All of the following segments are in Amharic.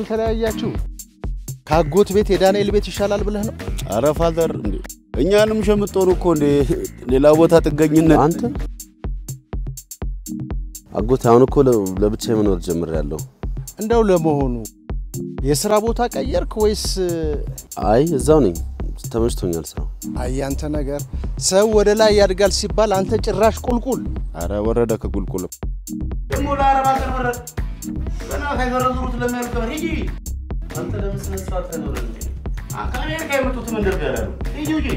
አሁንም አልተለያያችሁ? ከአጎት ቤት የዳንኤል ቤት ይሻላል ብለህ ነው? አረ father እንዴ እኛንም ሸምጦን እኮ እንዴ ሌላ ቦታ ጥገኝነት አንተ አጎት አሁን እኮ ለ- ለብቻዬ መኖር ጀምሬያለሁ። እንደው ለመሆኑ የስራ ቦታ ቀየርክ ወይስ? አይ እዛው ነኝ። ተመችቶኛል ስራው። አይ ያንተ ነገር ሰው ወደ ላይ ያድጋል ሲባል አንተ ጭራሽ ቁልቁል። አረ ወረደ ከቁልቁል ደግሞ ለአረብ ሀገር ገና ሳይዘረዝሩት ለሚያልቅ ሂጂ። አንተ ለምን ስነ ስርዓት? ከአሜሪካ የመጡት ደብ ያላሉ ሂጂ ውጪ።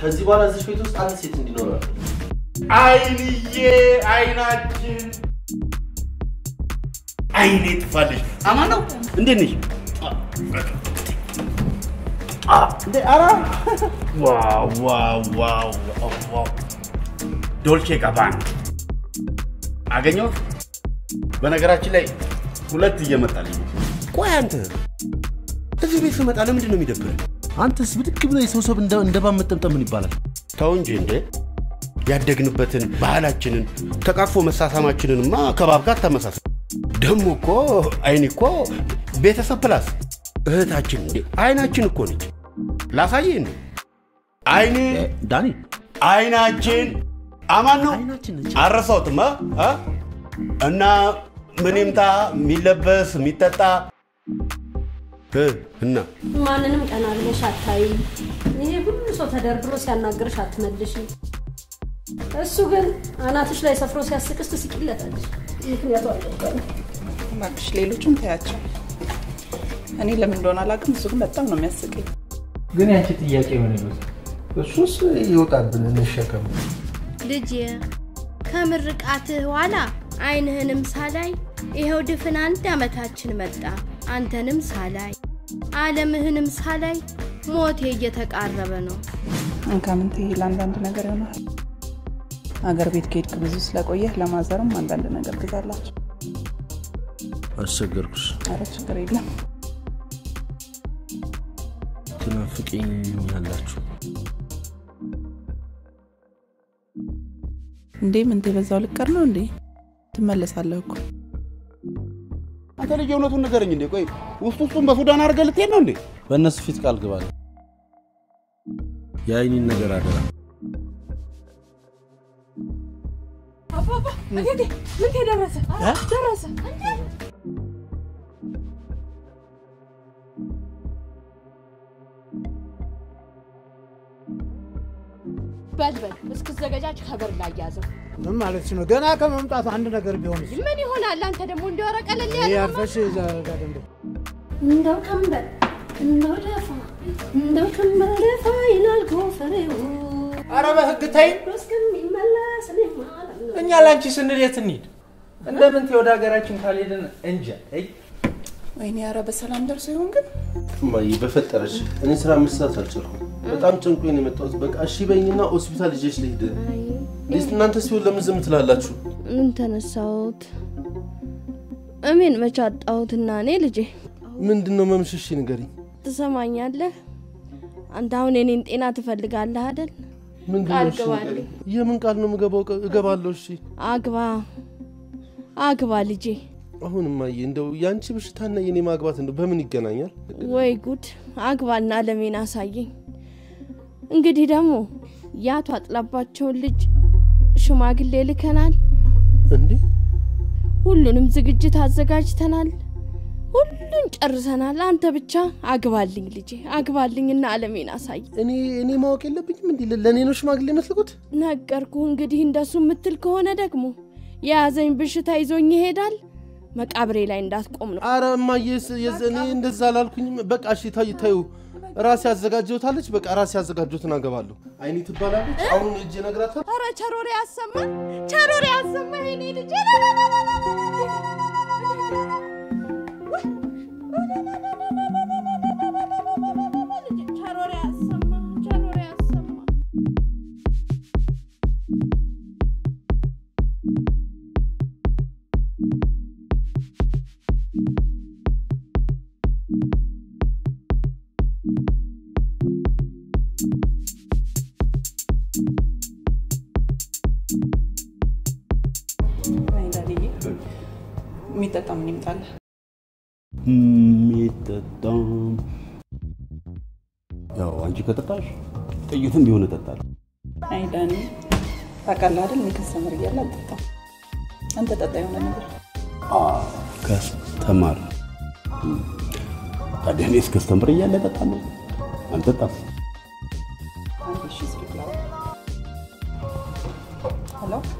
ከዚህ በኋላ እዚህ ቤት ውስጥ አንድ ሴት እንዲኖራል። አይንዬ አይናችን አይኔ ጥፋለሽ። አማን ነው እንዴት ነሽ? እንዴ ኧረ ዋው ዋው ዋው ዋው ዋው ዶልቼ ጋባና አገኘሁት። በነገራችን ላይ ሁለት እየመጣልኝ ነው። ቆይ አንተ እዚህ ቤት ስመጣ ለምንድን ነው የሚደብረን? አንተስ ብድግ ብለህ የሰው ሰብ እንደ እንደባብ መጠምጠም ምን ይባላል? ተው እንጂ እንዴ ያደግንበትን ባህላችንን ተቃቅፎ መሳሳማችንንማ ከባብ ጋር ተመሳሳይ። ደግሞ እኮ አይን እኮ ቤተሰብ ፕላስ እህታችን እንዴ አይናችን እኮ ነች። ላሳየ እንዴ አይኔ ዳኒ አይናችን አማን ነው አይናችን ነች። አረሳውትማ አ? እና ምን ይምጣ የሚለበስ የሚጠጣ እ እና ማንንም ቀና ብለሽ አታይ። ይሄ ሁሉ ሰው ተደርድሮ ሲያናግርሽ አትመልሽ። እሱ ግን አናትሽ ላይ ሰፍሮ ሲያስቅስ ትስቂለታለሽ። ምክንያቱ እባክሽ ሌሎቹም ታያቸው። እኔ ለምን እንደሆነ አላውቅም፣ እሱ ግን በጣም ነው የሚያስቀኝ። ግን ያንቺ ጥያቄ ምን ይሉት? እሱስ ይወጣብን እንሸከም። ልጅ ከምርቃትህ ኋላ አይንህንም ሳላይ ይኸው ድፍን አንድ ዓመታችን መጣ። አንተንም ሳላይ ዓለምህንም ሳላይ ሞቴ እየተቃረበ ነው። እንካምንት ይሄ ለአንዳንድ ነገር ይሆናል። አገር ቤት ከሄድክ ብዙ ስለቆየህ ለማዘርም አንዳንድ ነገር ግዛላቸው። አስቸገርኩሽ። አረ ችግር የለም። ትናፍቂኝ ያላችሁ እንዴ ምንቴ በዛው ልቀር ነው እንዴ? ትመለሳለህ እኮ አንተ ልጅ እውነቱን ንገረኝ እንዴ ቆይ ውስጥ ውስጡን በሱዳን አድርገህ ልትሄድ ነው እንዴ በእነሱ ፊት ቃል ግባል። የአይኒን ነገር አደራ። ምንቴ ደረሰ ደረሰ። በልበል እስክዘገጃጅ ከበር ላይ ያዘው። ምን ማለት ነው? ገና ከመምጣቱ አንድ ነገር ቢሆን ምን ይሆናል? አንተ ደግሞ እንዲወረ ቀለል ያለ እዛ ጋር ደንብ እንደው ቀንበር እንደው ደፋ እንደው ቀንበር ደፋ ይላል ጎፈሬው ኧረ በህግ ተይ። እስከሚመለስ እኔማ አላለሁ። እኛ ላንቺ ስንል የት እንሂድ? እንደምን ወደ ሀገራችን ካልሄድን እንጃ። አይ ወይኔ ኧረ በሰላም ደርሶ ይሆን ግን እማዬ በፈጠረሽ እኔ ስራ መስራት አልቻልኩም። በጣም ጨንቆኝ ነው የመጣሁት። በቃ እሺ በይኝና ሆስፒታል ይዤሽ ልሂድ። እናንተ ሲሆን ለምን ዝም ትላላችሁ? ምን ተነሳሁት? እሜን መቼ አጣሁትና እኔ ልጄ ምንድን ነው መምሽሽ? ንገሪኝ። ትሰማኛለህ? አንተ አሁን የኔን ጤና ትፈልጋለህ አይደል? የምን ቃል ነው የምገባው? እገባለሁ። እሺ አግባ አግባ ልጄ። አሁን እማዬ እንደው የአንቺ በሽታና የኔ ማግባት እንደው በምን ይገናኛል? ወይ ጉድ! አግባና ለሜን አሳየኝ። እንግዲህ ደግሞ የአቶ አጥላባቸውን ልጅ ሽማግሌ ልከናል። እንዴ ሁሉንም ዝግጅት አዘጋጅተናል። ሁሉን ጨርሰናል። አንተ ብቻ አግባልኝ ልጄ፣ አግባልኝና አለሜን አሳይ። እኔ እኔ ማወቅ የለብኝም እንዴ? ለእኔ ነው ሽማግሌ መስልኩት? ነገርኩህ። እንግዲህ እንደሱ የምትል ከሆነ ደግሞ የያዘኝ በሽታ ይዞኝ ይሄዳል። መቃብሬ ላይ እንዳትቆም ነው። አረ እማዬ እኔ እንደዛ አላልኩኝም። በቃ እሺ ታይ ታዩ ራሴ ያዘጋጀውታለች። በቃ ራሴ ያዘጋጀሁትን አገባለሁ። አይኒ ትባላለች። አሁን እጄ ነግራታል። ኧረ ቸሮሬ ያሰማ ቸሮሬ ያሰማ የኔ ልጅ የሚጠጣ ምን ይምጣልህ? የሚጠጣም ያው አንቺ ከጠጣሽ ጥይትም ቢሆን እጠጣለሁ። አይ ዳኒ ታውቃለህ አይደል? እኔ customer እያለ አልጠጣም። አንተ ጠጣ የሆነ ነገር customer ታዲያ እኔስ customer እያለ እጠጣለሁ። አልጠጣም። አንድ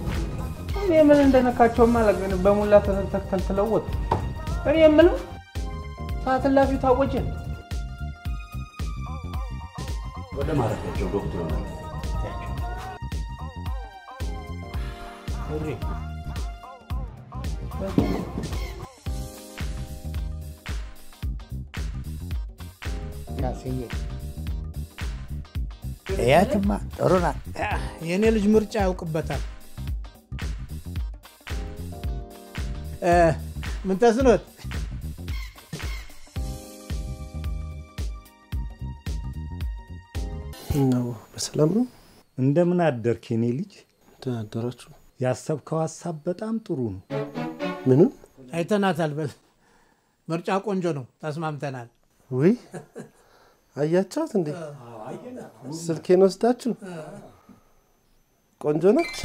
እኔ ምን እንደነካቸውም አላውቅም። በሙላ ተተልትለው ወጡ። እኔ የምለው ሰዓት እላፊው ታወጀ። ወደ ማረፊያቸው ዶክተር ነው። እሪ ካስዬ ያትማ ጥሩ ናት። የእኔ ልጅ ምርጫ ያውቅበታል። እ፣ ምን ተስኖት ነው በሰላም ነው? እንደምን አደርክ የኔ ልጅ? አደራችሁ? ያሰብከው ሀሳብ በጣም ጥሩ ነው። ምኑን? አይተናታል። በል ምርጫ ቆንጆ ነው፣ ተስማምተናል። ውይ አያቻት እንዴ? ስልኬን ወስዳችሁ ቆንጆ ነች።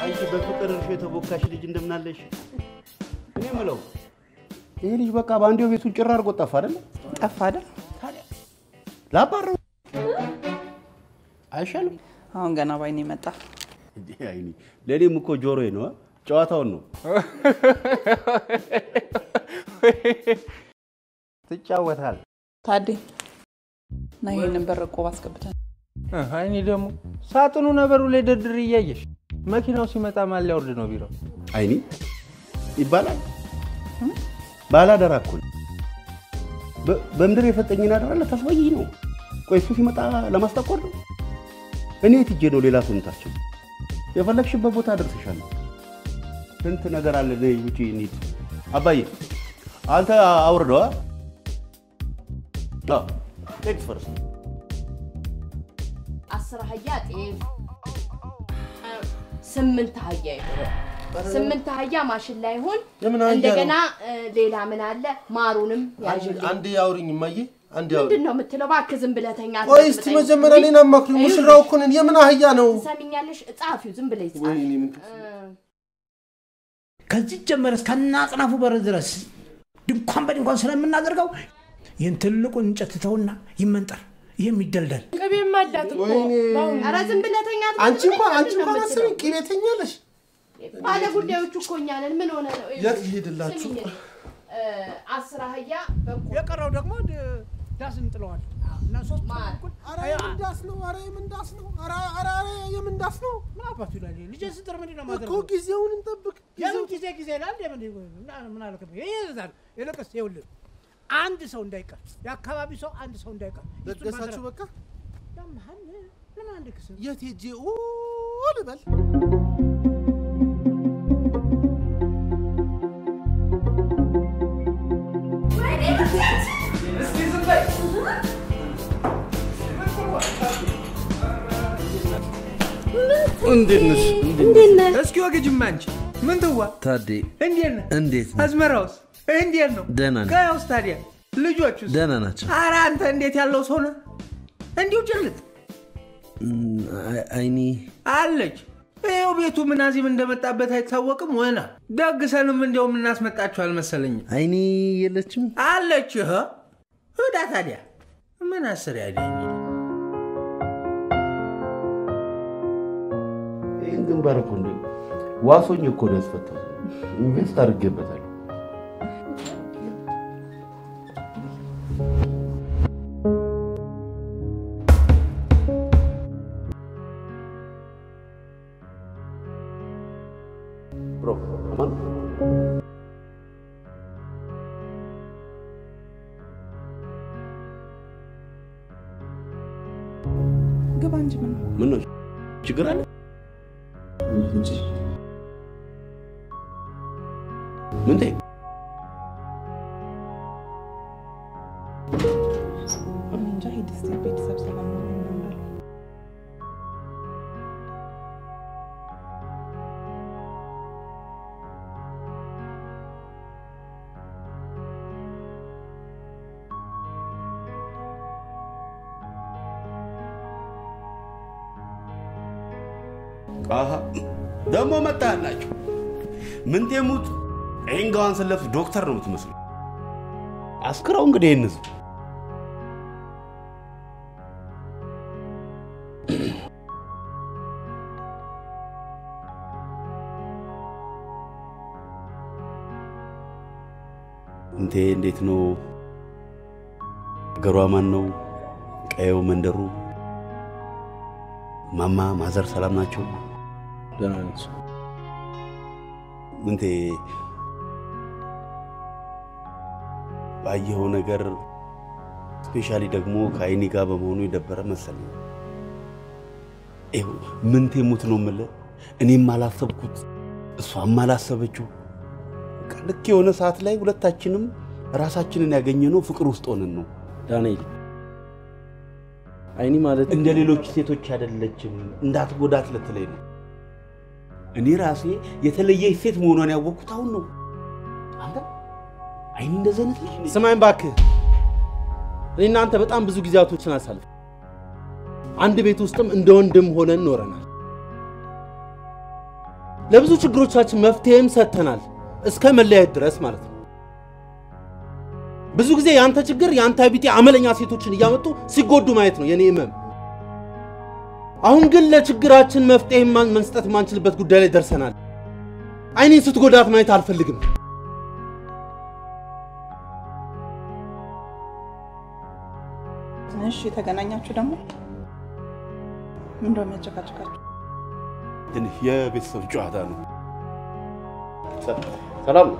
አንቺ በፍቅር እርሾ የተቦካሽ ልጅ እንደምናለሽ። እኔ የምለው ይህ ልጅ በቃ በአንዴው ቤቱን ጭራ አድርጎ ጠፋ አይደለ? ጠፋ አይደል? ላባረው አይሻልም? አሁን ገና ባይኔ መጣ። እንዴ አይኔ፣ ለእኔም እኮ ጆሮዬ ነው። ጨዋታውን ነው ትጫወታል። ታዴ ና ይሄንን በር ቆብ አስገብተን አይኔ ደግሞ ሳጥኑ ነበሩ ላይ ደርድር እያየሽ መኪናው ሲመጣ ማን ሊያወርድ ነው ቢሮ? አይኔ ይባላል። ባላደራ እኮ በምድር የሰጠኝን አደራ ለታስበይ ነው። ቆይ እሱ ሲመጣ ለማስጠቆር ነው። እኔ የት ሄጄ ነው ሌላ ስንታችን? የፈለግሽበት ቦታ አደርስሻለሁ። ስንት ነገር አለ። ውጪ እንሂድ። አባዬ አንተ አውርደዋ ሌት ፈርስት አስር አህያ ጤፍ፣ ስምንት አህያ ይሆን ስምንት አህያ አህያ ነው? እንደገና ሌላ ምን አለ? ማሩንም ያዥልኝ። አንዴ ያውሪኝ እማዬ፣ አንዴ ያውሪኝ። ምንድን ነው የምትለው? እባክህ ዝም ብለህ ተኛ። ቆይ እስቲ መጀመሪያ እኔን አማክሪኝ። ሙሽራው እኮ ነን። የምን አህያ ነው? ትሰሚኛለሽ? ጸሐፊው ዝም ብለህ ጻፍ። ወይኔ ምን ከዚህ ጀመረ እስከ አጽናፉ በር ድረስ ድንኳን በድንኳን ስለምናደርገው ይህን ትልቁን እንጨት ተውና ይመንጠር። የሚደልደል ቅቤ ማዳት እኮ ኧረ ዝም ብለህ ተኛ። አንቺ እንኳን አንቺ እንኳን? አስቢ፣ ቅቤ ተኛለሽ። ባለ ጉዳዮቹ እኮ እኛ ነን። ምን ሆነ ነው? የት እ፣ አስር አህያ በቆ የቀረው ደግሞ ዳስ እንጥለዋል እና ሶስት በኩል ኧረ የምን ዳስ ነው? ኧረ የምን ዳስ ነው? ኧረ ኧረ ኧረ የምን ዳስ ነው? ምን አባቱ ይላል ልጄ ስጥር ምንድን ነው እኮ ማድረግ ጊዜውን እንጠብቅ። የምን ጊዜ ጊዜ ይላል የምን ምን አለ ይይዛል ይልቅስ ይኸውልህ አንድ ሰው እንዳይቀር የአካባቢ ሰው አንድ ሰው እንዳይቀር ማድረግ- በቃ። ያመሃል ምን አንድ ክስ የት ሄጄ ልበል? እንዴት ነሽ? እንዴት ነህ? እስኪ ወግጅማ አንቺ ምን ትዋ ታዴ እንዴት ነህ? እንዴት ነው? አዝመራውስ እንዴት ነው? ደህና ነኝ። ጋያውስ ታዲያ ልጆቹስ? ደህና ናቸው። ኧረ አንተ እንዴት ያለው ሰው ነህ? እንዲሁ ጭልጥ አይኒ አለች። ይኸው ቤቱ ምናዚም እንደመጣበት አይታወቅም። ወና ደግሰንም እንዲያው የምናስመጣቸው አልመሰለኝም። አይኒ የለችም። አለች እዳ ታዲያ ምን አስር ያለኝ ግንባር እኮ ዋሶኝ እኮ ነው ያስፈታው። ኢንቨስት አድርጌበታል። ስለብስ ዶክተር ነው የምትመስሉ። አስክረው እንግዲህ ይህን ህዝብ እንቴ እንዴት ነው? አገሯ ማን ነው? ቀየው መንደሩ ማማ ማዘር ሰላም ናቸው? ደህና ነች። ምንቴ ባየኸው ነገር ስፔሻሊ ደግሞ ከአይኒ ጋር በመሆኑ የደበረ መሰለኝ። ይኸው ምንቴ ሙት ነው የምልህ። እኔም አላሰብኩት እሷም አላሰበችው። ልክ የሆነ ሰዓት ላይ ሁለታችንም ራሳችንን ያገኘነው ፍቅር ውስጥ ሆነን ነው። ዳንኤል አይኒ ማለት እንደ ሌሎች ሴቶች አይደለችም፣ እንዳትጎዳት ልትለኝ ነው። እኔ ራሴ የተለየች ሴት መሆኗን ያወቅኩት አሁን ነው። አይኒ እንደዚህ? ስማኝ እባክህ፣ እኔ እናንተ በጣም ብዙ ጊዜያቶችን አሳልፍ አንድ ቤት ውስጥም እንደ ወንድም ሆነን ኖረናል። ለብዙ ችግሮቻችን መፍትሄም ሰጥተናል፣ እስከ መለያየት ድረስ ማለት ነው። ብዙ ጊዜ የአንተ ችግር የአንተ ቢጤ አመለኛ ሴቶችን እያመጡ ሲጎዱ ማየት ነው የኔ ህመም። አሁን ግን ለችግራችን መፍትሄ መስጠት የማንችልበት ጉዳይ ላይ ደርሰናል። አይኔን ስትጎዳት ማየት አልፈልግም። የተገናኛችሁ ደግሞ ምንድነው የሚያጨቃጭቃችሁ? የቤተሰብ ጨዋታ ነው። ሰላም ነው።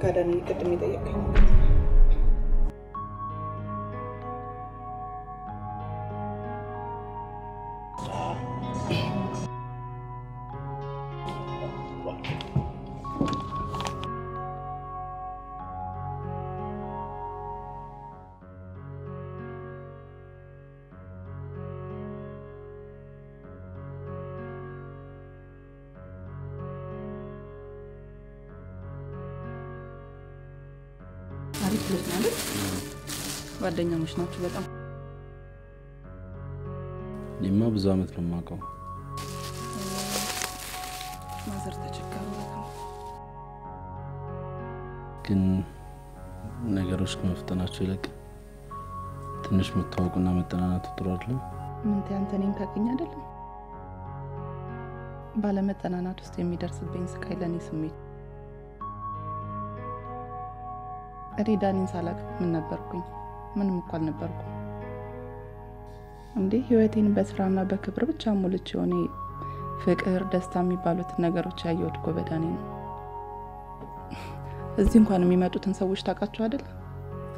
ቅድም የጠየቀኝ ጓደኛሞች ናችሁ በጣም እኔማ ብዙ ዓመት ነው የማውቀው። ማዘር ተቸገሩ ግን ነገሮች ከመፍጠናቸው ይልቅ ትንሽ መተዋወቁና መጠናናቱ ጥሩ አይደለም። ምንት አንተ እኔን ታውቀኝ አይደለም? ባለመጠናናት ውስጥ የሚደርስብኝ ስቃይ ለእኔ ስሜት እኔ ዳኒን ሳላቅ ምን ነበርኩኝ? ምንም እኮ አልነበርኩም። እንዴ ህይወቴን በስራና በክብር ብቻ ሞልቼ የሆነ ፍቅር፣ ደስታ የሚባሉትን ነገሮች ያየሁት እኮ በዳኒ ነው። እዚህ እንኳን የሚመጡትን ሰዎች ታውቃቸው አይደል?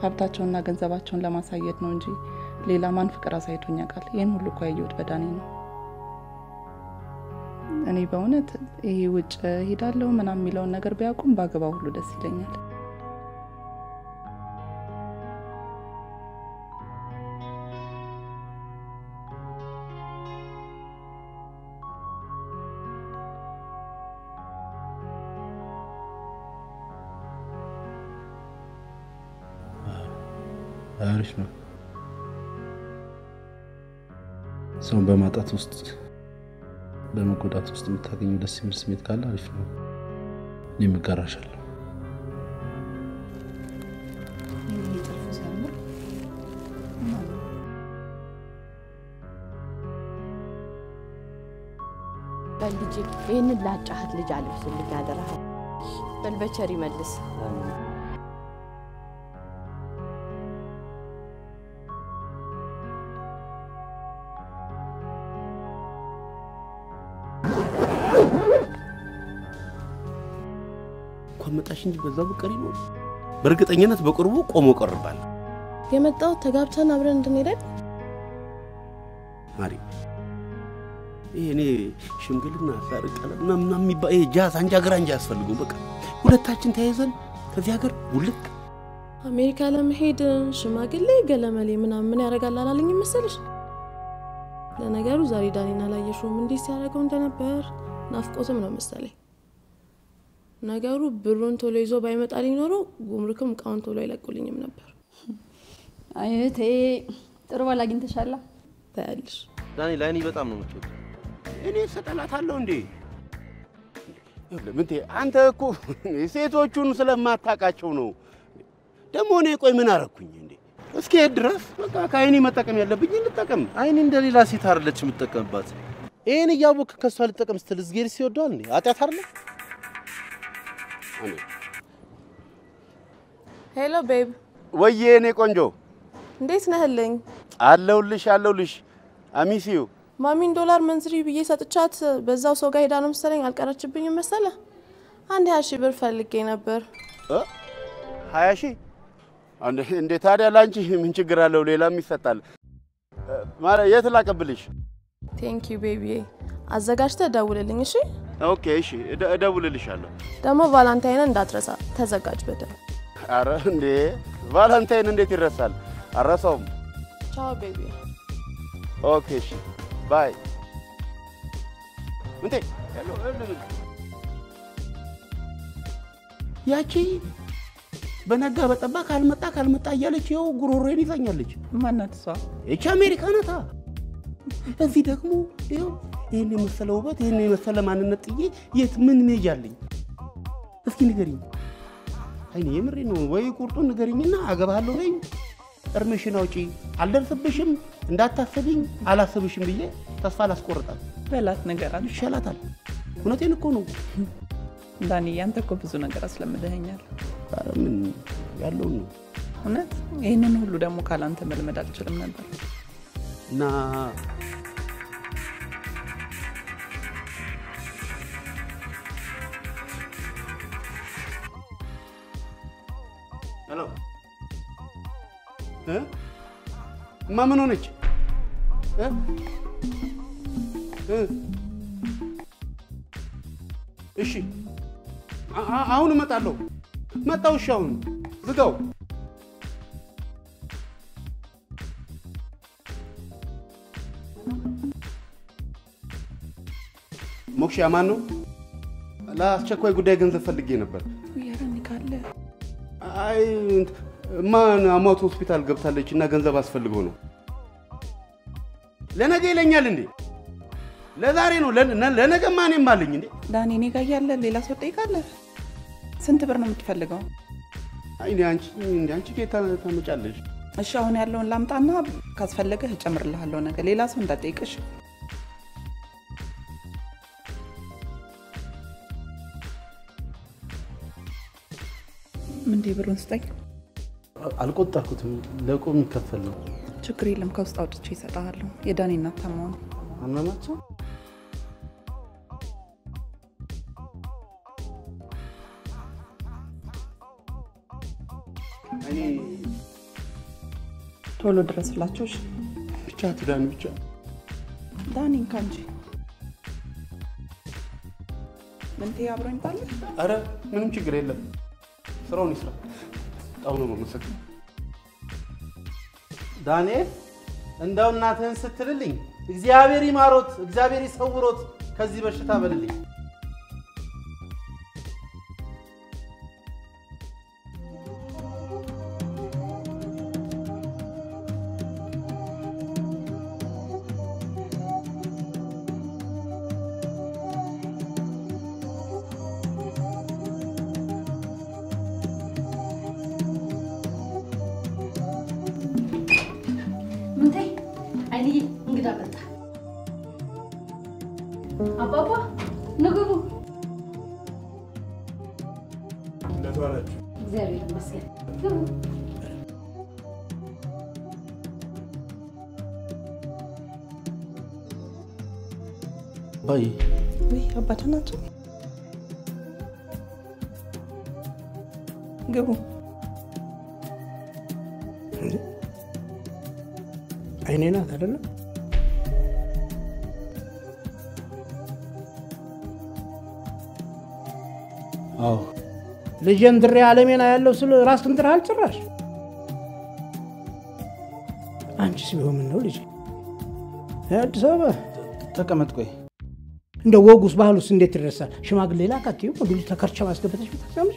ሀብታቸውንና ገንዘባቸውን ለማሳየት ነው እንጂ ሌላ ማን ፍቅር አሳይቶኝ ያውቃል? ይህን ሁሉ እኮ ያየሁት በዳኒ ነው። እኔ በእውነት ይሄ ውጭ ሄዳለሁ ምናምን የሚለውን ነገር ቢያውቁም በአግባ ሁሉ ደስ ይለኛል። አሪፍ ነው። ሰውን በማጣት ውስጥ በመጎዳት ውስጥ የምታገኘው ደስ የሚል ስሜት ካለ አሪፍ ነው። እኔም እጋራሻለሁ። ይህንን ላጫህት ልጅ አልብስልኝ አደራህል። በል በቸር ይመልስ። እንጂ በዛው ብቀሪ ነው። በእርግጠኝነት በቅርቡ ቆሞ ቀርባል። የመጣሁት ተጋብተን አብረን እንድንሄድ አይደል? ማሪ ይሄ እኔ ሽምግልና ሰርግ ቀለም ምናምን የሚባል ይሄ ጃዝ አንጃ ግራንጃ አያስፈልጉም። በቃ ሁለታችን ተያይዘን ከዚህ ሀገር ውልቅ አሜሪካ ለመሄድ ሽማግሌ ገለመሌ ምናምን ምን ያደርጋል አላለኝም መሰለሽ? ለነገሩ ዛሬ ዳኒን አላየሽውም እንዲህ ሲያደርገው እንደነበር ናፍቆትም ነው መሰለኝ። ነገሩ ብሩን ቶሎ ይዞ ባይመጣልኝ ኖሮ ጉምሩክም እቃውን ቶሎ አይለቁልኝም ነበር። እህቴ ጥሩ ባል አግኝተሻላ። ታያለሽ። ዳኒ ለእኔ በጣም ነው የምትወድ። እኔ ሰጠላታለሁ እንዴ? ምንቴ አንተ እኮ ሴቶቹን ስለማታውቃቸው ነው። ደግሞ እኔ ቆይ ምን አረኩኝ እንዴ? እስኪ የት ድረስ በቃ ከአይኔ መጠቀም ያለብኝ ልጠቀም። አይኔ እንደ ሌላ ሴት አይደለች የምትጠቀምባት። ይህን እያወቅ ከእሷ ልጠቀም ስትል እዝጌር ሲወደዋል እንዴ? ኃጢአት አይደለ? hello babe፣ ወዬ እኔ ቆንጆ እንዴት ነህልኝ? አለሁልሽ አለሁልሽ። I miss you ማሚን ዶላር መንዝሪ ብዬ ሰጥቻት በዛው ሰው ጋር ሄዳ ነው መሰለኝ አልቀረችብኝም መሰለ። አንድ ሀያ ሺህ ብር ፈልጌ ነበር።? ሀያ ሺህ እንዴ? ታዲያ ለአንቺ ምን ችግር አለው? ሌላም ይሰጣል። ማለት የት ላቀብልሽ? Thank you baby ዬ። አዘጋጅተህ ደውልልኝ እሺ። OK እሺ፣ እደ- እደውልልሻለሁ። ደግሞ Valentine ን እንዳትረሳ፣ ተዘጋጅ በደንብ። አረ እንዴ Valentine እንዴት ይረሳል? አረሳውም። ቻው baby። OK እሺ፣ bye እንዴ ያቺ በነጋ በጠባ ካልመጣ ካልመጣ እያለች ይኸው ጉሮሮዬን ይዛኛለች። ማናት እሷ? ይቺ አሜሪካ ናታ። እዚህ ደግሞ ይኸው ይህን የመሰለ ውበት ይህን የመሰለ ማንነት ጥዬ የት ምን ሜጃለኝ? እስኪ ንገሪኝ። አይኔ የምሬ ነው ወይ ቁርጡን ንገሪኝና አገባለሁ በይኝ። እርምሽን አውጪ። አልደርስብሽም፣ እንዳታስብኝ፣ አላስብሽም ብዬ ተስፋ አላስቆርጣል። በላት ነገራት። ይሻላታል። እውነቴን እኮ ነው። ዳኒ፣ ያንተ እኮ ብዙ ነገር አስለምደኸኛል። ምን ያለውን ነው እውነት ይህንን ሁሉ ደግሞ ካላንተ መልመድ አልችልም ነበር። እና ሄሎ እማ ምን ሆነች? እሺ። አሁን እመጣለሁ። መጣሁ። እሺ አሁን ዝጋው። ሞክሽ አማን ነው? ለአስቸኳይ ጉዳይ ገንዘብ ፈልጌ ነበር አይ እማን አሟት ሆስፒታል ገብታለች እና ገንዘብ አስፈልገው ነው ለነገ ይለኛል እንዴ ለዛሬ ነው ለነገ ማኔም አለኝ እንዴ ዳኒ፣ እኔ ጋር ያለ ሌላ ሰው ጠይቃለህ? ስንት ብር ነው የምትፈልገው? አንቺ ጌታ ታመጫለሽ እሺ አሁን ያለውን ላምጣና ካስፈለገህ እጨምርልሃለሁ። ነገ ሌላ ሰው እንዳጠይቅሽ። ምንዴ ብሩን ስጠኝ። አልቆጠርኩትም። ለቆ የሚከፈል ነው። ችግር የለም ከውስጥ አውጥቼ ይሰጠሃለሁ። የዳኒ እናት ነው። አመማቸው? ቶሎ ድረስላቸው። ብቻ ትዳን ብቻ ዳኒ እንካ እንጂ ምንቴ አብሮ ይምጣል። አረ ምንም ችግር የለም ስራውን ይስራ በጣም ነው መመሰግ ዳንኤል እንደው እናትህን ስትልልኝ እግዚአብሔር ይማሮት፣ እግዚአብሔር ይሰውሮት ከዚህ በሽታ በልልኝ። ልጄን ድሬ አለሜና ያለው ስለ ራስ ትንትርሃል ጭራሽ። አንቺስ ቢሆን ምን ነው ልጄ? አዲስ አበባ ተቀመጥ። ቆይ እንደ ወጉስ ባህሉስ እንዴት ይደርሳል? ሽማግሌ ላካት ወንዱ ተከርቻ ማስገበተች ቤታስቀምጭ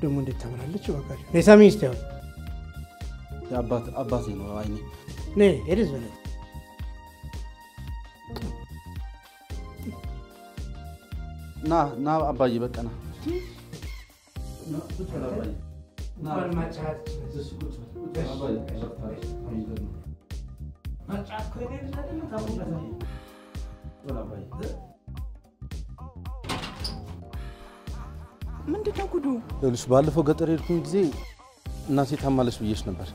ደግሞ እንዴት ታምራለች! በቃ ሬሳ ሚስት ያው አባት አባቴ ነው አይኔ ኔ ሄደዝ በለ ና ና አባዬ በቃ ና ምንድን ነው ጉዱ? ይኸውልሽ ባለፈው ገጠር የሄድኩኝ ጊዜ እናቴ ታማለች ብዬሽ ነበር።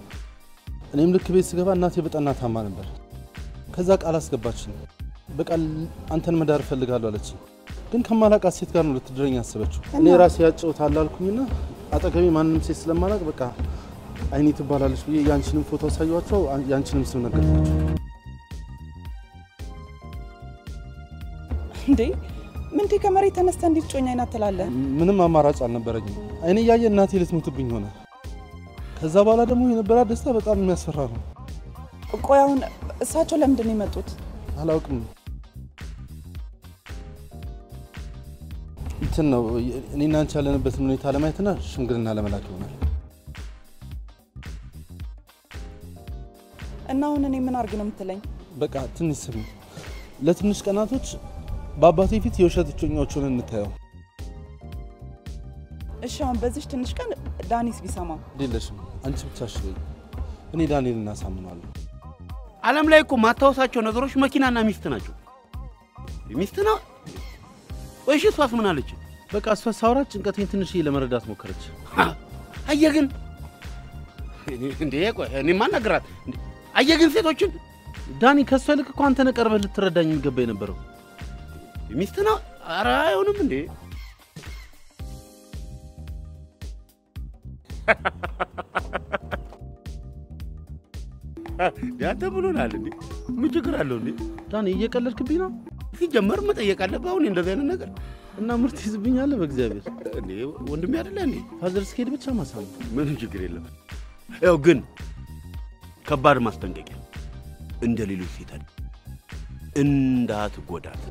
እኔም ልክ ቤት ስገባ እናቴ በጠና ታማ ነበር። ከዛ ቃል አስገባችን። በቃ አንተን መዳር እፈልጋለሁ አለች። ግን ከማላውቃት ሴት ጋር ነው ልትድረኝ ያሰበችው። እኔ ራሴ ያጨውታለሁ አልኩኝና አጠገቤ ማንም ሴት ስለማላውቅ በቃ አይኔ ትባላለች ብዬ ያንቺንም ፎቶ አሳየኋቸው፣ ያንቺንም ስም ነገርኳቸው። እንዴ ምንቴ ከመሬት ተነስተ እንዴት ጮኛ አይናት ትላለህ? ምንም አማራጭ አልነበረኝም። አይኔ እያየ እናቴ ልትሞትብኝ ሆነ። ከዛ በኋላ ደግሞ የነበራት ደስታ በጣም የሚያስፈራ ነው። ቆይ አሁን እሳቸው ለምንድን ነው የመጡት? አላውቅም። እንትን ነው እኔና አንቺ ያለንበትን ሁኔታ ለማየትና ሽምግልና ለመላክ ይሆናል። እና አሁን እኔ ምን አርግ ነው የምትለኝ? በቃ ትንሽ ስሚ። ለትንሽ ቀናቶች በአባቴ ፊት የውሸት እጮኛዎች ሆነን እንታየው። እሺ አሁን በዚች ትንሽ ቀን ዳኒስ ቢሰማ ሌለሽም አንቺ ብቻ እሺ በይኝ። እኔ ዳንኤል እናሳምነዋለሁ። ዓለም ላይ እኮ ማታወሳቸው ነገሮች መኪናና ሚስት ናቸው። ሚስት ነው ወይሽ? እሷስ ምን አለች? በቃ እሷ ሳውራት ጭንቀቴን ትንሽ ለመረዳት ሞከረች። አየህ ግን እንዴ ቆይ እኔ ማናገራት አየህ ግን ሴቶችን ዳኒ ከእሷ ይልቅ እኮ አንተ ነህ ቀርበህ ልትረዳኝ የሚገባ የነበረው። ሚስት ነው። ኧረ አይሆንም እንዴ ያንተ ሆናል እንዴ? ምን ችግር አለው እንዴ? ዳኒ እየቀለድክብኝ ነው። ሲጀመር መጠየቅ አለብህ አሁን እንደዚህ አይነት ነገር እና ምርት ይዝብኛለህ። በእግዚአብሔር እንዴ ወንድሜ አይደለ እንዴ? ፋዘር እስኪሄድ ብቻ ማሳመን ምንም ችግር የለም። ያው ግን ከባድ ማስጠንቀቂያ እንደ ሌሎች ሴት እንዳትጎዳት።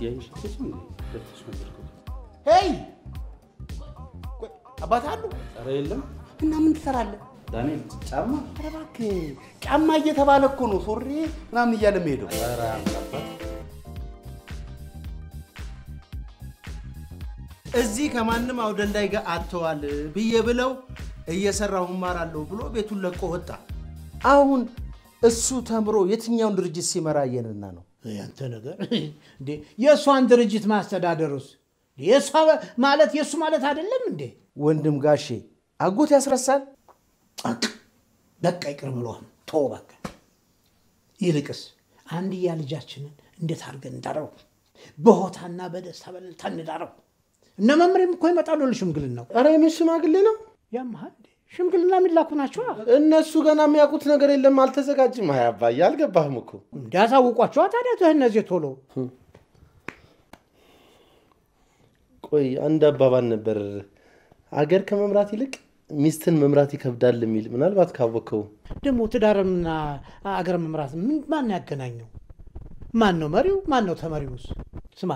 የምን ነካሽ? ያይሽ ገብተሽ ነበር እኮ። ሄይ አባት አሉ ኧረ የለም እና ምን ትሰራለህ? ዳንኤል ጫማ ኧረ እባክህ ጫማ እየተባለ እኮ ነው ሱሪ ምናምን እያለ መሄደው። ኧረ አምላባት እዚህ ከማንም አውደልዳይ ጋር አጥተዋል ብዬ ብለው እየሰራሁ እማራለሁ ብሎ ቤቱን ለቆ ወጣ። አሁን እሱ ተምሮ የትኛውን ድርጅት ሲመራ አየንና ነው። ያንተ ነገር እንዴ የእሷን ድርጅት ማስተዳደሩስ የእሷ ማለት የእሱ ማለት አይደለም እንዴ? ወንድም ጋሼ አጎት ያስረሳል። በቃ ይቅር ብሎን ቶ በቃ ይልቅስ አንድያ ልጃችንን እንዴት አድርገን እንዳረው በሆታና በደስታ በልልታ እንዳረው። እነ መምሬም እኮ ይመጣሉ ለሽምግልናው። ኧረ የምን ሽማግሌ ነው? ያመሃል? ሽምግልና የሚላኩ ናቸዋ። እነሱ ገና የሚያውቁት ነገር የለም፣ አልተዘጋጅም። አይ አባዬ አልገባህም እኮ እንዲያሳውቋቸዋ ታዲያ ትህ እነዚህ ቶሎ ቆይ አንድ አባባል ነበር፣ አገር ከመምራት ይልቅ ሚስትን መምራት ይከብዳል የሚል ምናልባት ካወከው ደግሞ ትዳርና አገር መምራት ማን ያገናኘው? ማን ነው መሪው? ማን ነው ተመሪውስ? ስማ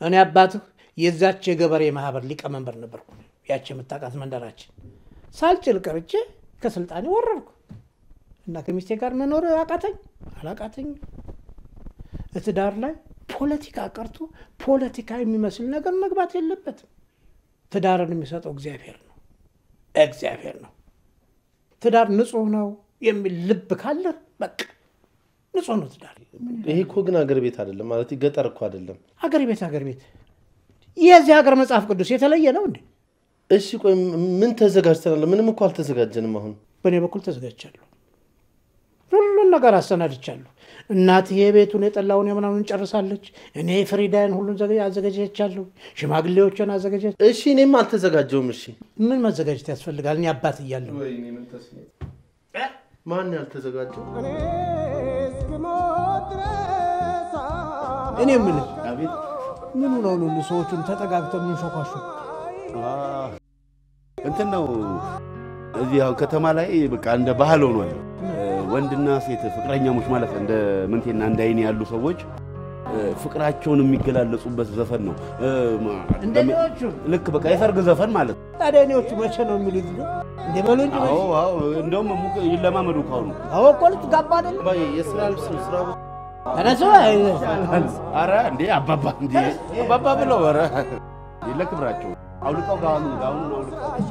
እኔ አባትህ የዛች የገበሬ ማህበር ሊቀመንበር ነበርኩ። ያች የምታውቃት መንደራችን ሳልጭል ቀርቼ ከስልጣኔ ወረድኩ እና ከሚስቴ ጋር መኖር አቃተኝ አላቃተኝም። ትዳር ላይ ፖለቲካ ቀርቶ ፖለቲካ የሚመስል ነገር መግባት የለበትም። ትዳርን የሚሰጠው እግዚአብሔር ነው፣ እግዚአብሔር ነው። ትዳር ንጹህ ነው የሚል ልብ ካለ በቃ ንጹህ ነው ትዳር። ይሄ እኮ ግን አገር ቤት አይደለም ማለት ገጠር እኮ አይደለም። አገር ቤት አገር ቤት የዚህ ሀገር መጽሐፍ ቅዱስ የተለየ ነው እንዴ? እሺ ቆይ ምን ተዘጋጅተናል? ምንም እኮ አልተዘጋጀንም። አሁን በእኔ በኩል ተዘጋጅቻለሁ። ሁሉን ነገር አሰናድቻለሁ። እናትዬ ቤቱን የጠላውን የምናምን ጨርሳለች። እኔ ፍሪዳን ሁሉን ዘገ- አዘጋጅቻለሁ። ሽማግሌዎችን አዘጋጅ። እሺ እኔም አልተዘጋጀውም። እሺ ምን መዘጋጀት ያስፈልጋል? እኔ አባት እያለሁ ማን ያልተዘጋጀው? እኔ የምልህ ምኑ ነው ሰዎቹን ተጠጋግተው የሚንሾኳሹ? እንትን ነው እዚህ ያው ከተማ ላይ በቃ እንደ ባህል ሆኗል። ወንድና ሴት ፍቅረኛሞች ማለት እንደ ምንቴና እንደ አይኔ ያሉ ሰዎች ፍቅራቸውን የሚገላለጹበት ዘፈን ነው። ልክ በቃ የሰርግ ዘፈን ማለት ነው። ታዲያ እኔዎቹ መቼ ነው የሚሉት? እንደ በሉ እንጂ አዎ አዎ፣ እንደውም ይለማመዱ ካሁኑ አዎ እኮ ልትጋባ አይደለም የስራ ልብስ ነው ስራ ተነሱ። አረ እንዴ አባባ እንዴ አባባ ብለው ኧረ ለክብራቸው አውልቀው ጋኑ ጋኑን አውልቀው ደስ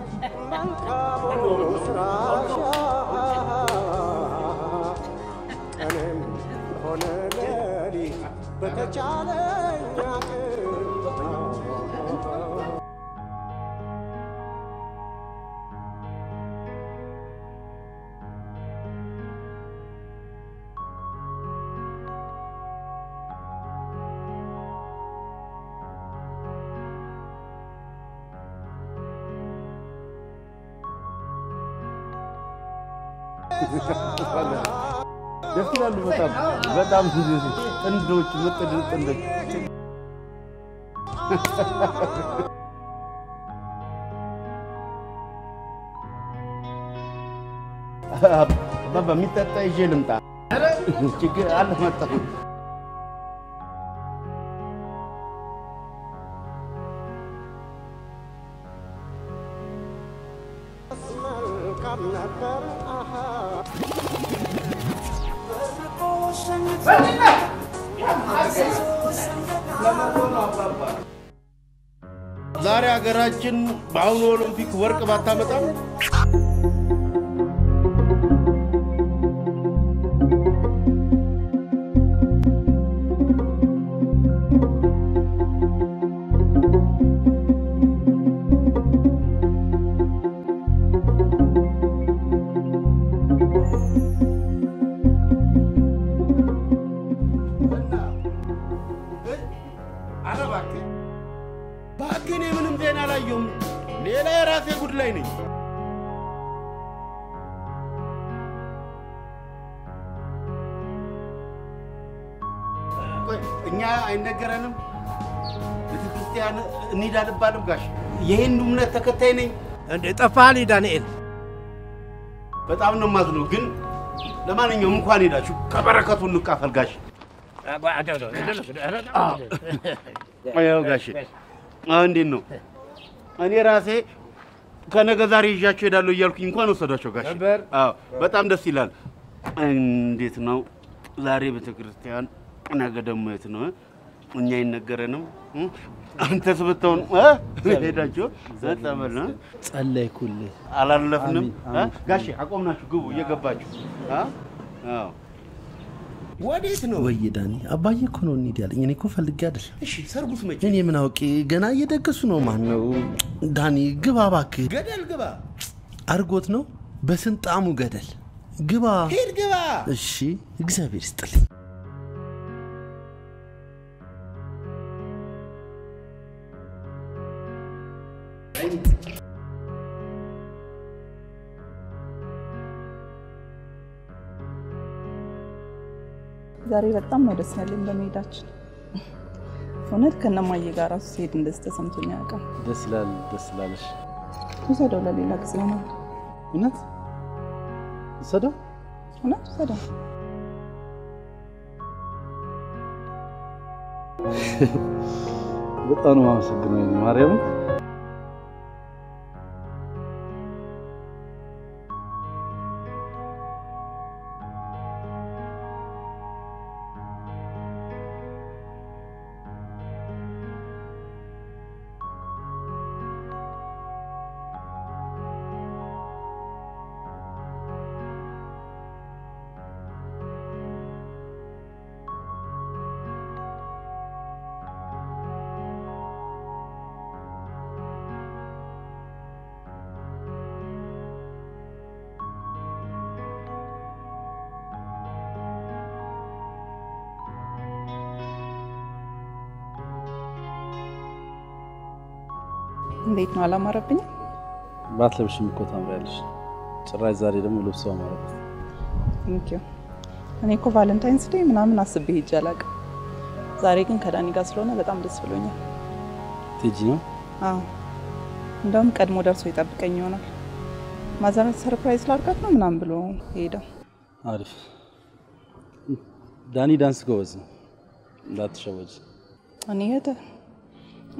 ይላሉ በጣም በጣም ጥንዶች ምርጥ ጥንዶች። አባባ የሚጠጣ ይዤ ልምጣ። ችግር አለ መጣሁ ሀገራችን በአሁኑ ኦሎምፒክ ወርቅ ባታመጣም ክርስቲያን እንሂድ አልባልም? ጋሽ ይህን እምነት ተከታይ ነኝ። እንደ ጠፋህ ዳንኤል። በጣም ነው የማዝነው፣ ግን ለማንኛውም እንኳን ሄዳችሁ ከበረከቱ እንካፈል ጋሽ። ያው ጋሽ እንዴት ነው? እኔ ራሴ ከነገ ዛሬ ይዣቸው ሄዳለሁ እያልኩኝ እንኳን ወሰዷቸው ጋሽ። በጣም ደስ ይላል። እንዴት ነው ዛሬ ቤተ ክርስቲያን፣ ነገ ደግሞ የት ነው? እኛ አይነገረንም። አንተስ ብትሆን እ? ሄዳችሁ እ? ጸለይኩልህ። አላለፍንም ጋሼ አቆምናችሁ፣ ግቡ እየገባችሁ ወዴት ነው? ወይ ዳኒ፣ አባዬ እኮ ነው እንሂድ ያለኝ። እኔ እኮ ፈልጌ አይደል። እሺ ሰርጉስ መቼ? እኔ ምን አውቄ፣ ገና እየደገሱ ነው። ማን ነው ዳኒ? ግባ እባክህ። ገደል ግባ፣ አርጎት ነው በስንጣሙ ገደል ግባ። ሂድ ግባ። እሺ፣ እግዚአብሔር ይስጥልኝ። ዛሬ በጣም ነው ደስ ያለኝ በመሄዳችን። እውነት ከነማዬ ጋር ራሱ ሲሄድ እንደዚህ ተሰምቶኝ ያውቃል። ደስ ይላል፣ ደስ ይላለሽ። ውሰደው፣ ለሌላ ጊዜ ይሆናል። እውነት ውሰደው። እውነት ውሰደው። በጣም ነው የማመሰግነው የኔ አላማረብኝም? ባትለብሽም እኮ ታምሪያለሽ። ጭራሽ ዛሬ ደግሞ ልብሷ አማረበት። Thank you። እኔ እኮ Valentine's Day ምናምን አስቤ ሄጄ አላውቅም። ዛሬ ግን ከዳኒ ጋር ስለሆነ በጣም ደስ ብሎኛል። ቲጂ ነው አዎ እንደውም ቀድሞ ደርሶ ይጠብቀኝ ይሆናል። ማዘነት surprise ላድርጋት ነው ምናምን ብሎ ሄደ። አሪፍ። ዳኒ ዳንስ ጎበዝ ነው፣ እንዳትሸወጅ። እኔ እህት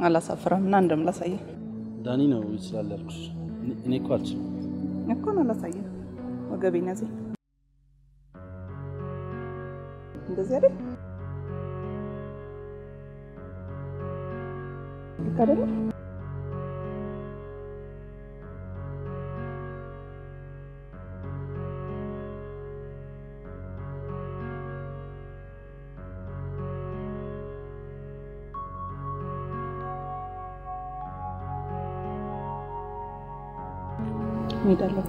አላሳፍረም እና እንደምላሳየ ዳኒ ነው ይችላል ያልኩሽ። እኔ- እኮ አልችልም። እኮን አላሳየ ወገቤን ያዘኝ እንደዚህ አይደል? ልክ አይደለም? Míralo.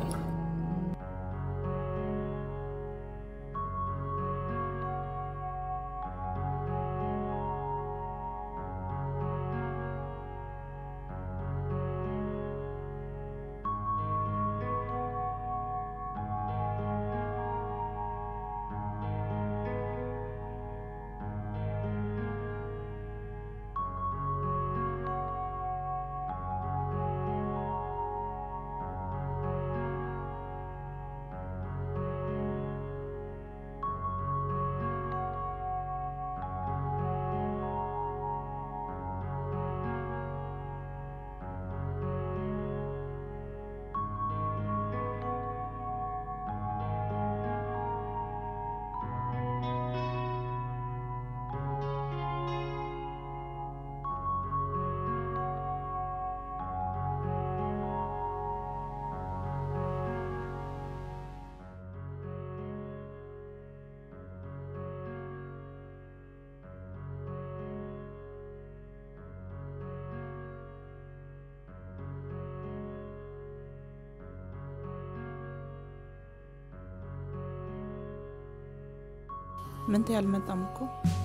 አለብኝ። ምንቴ አልመጣም እኮ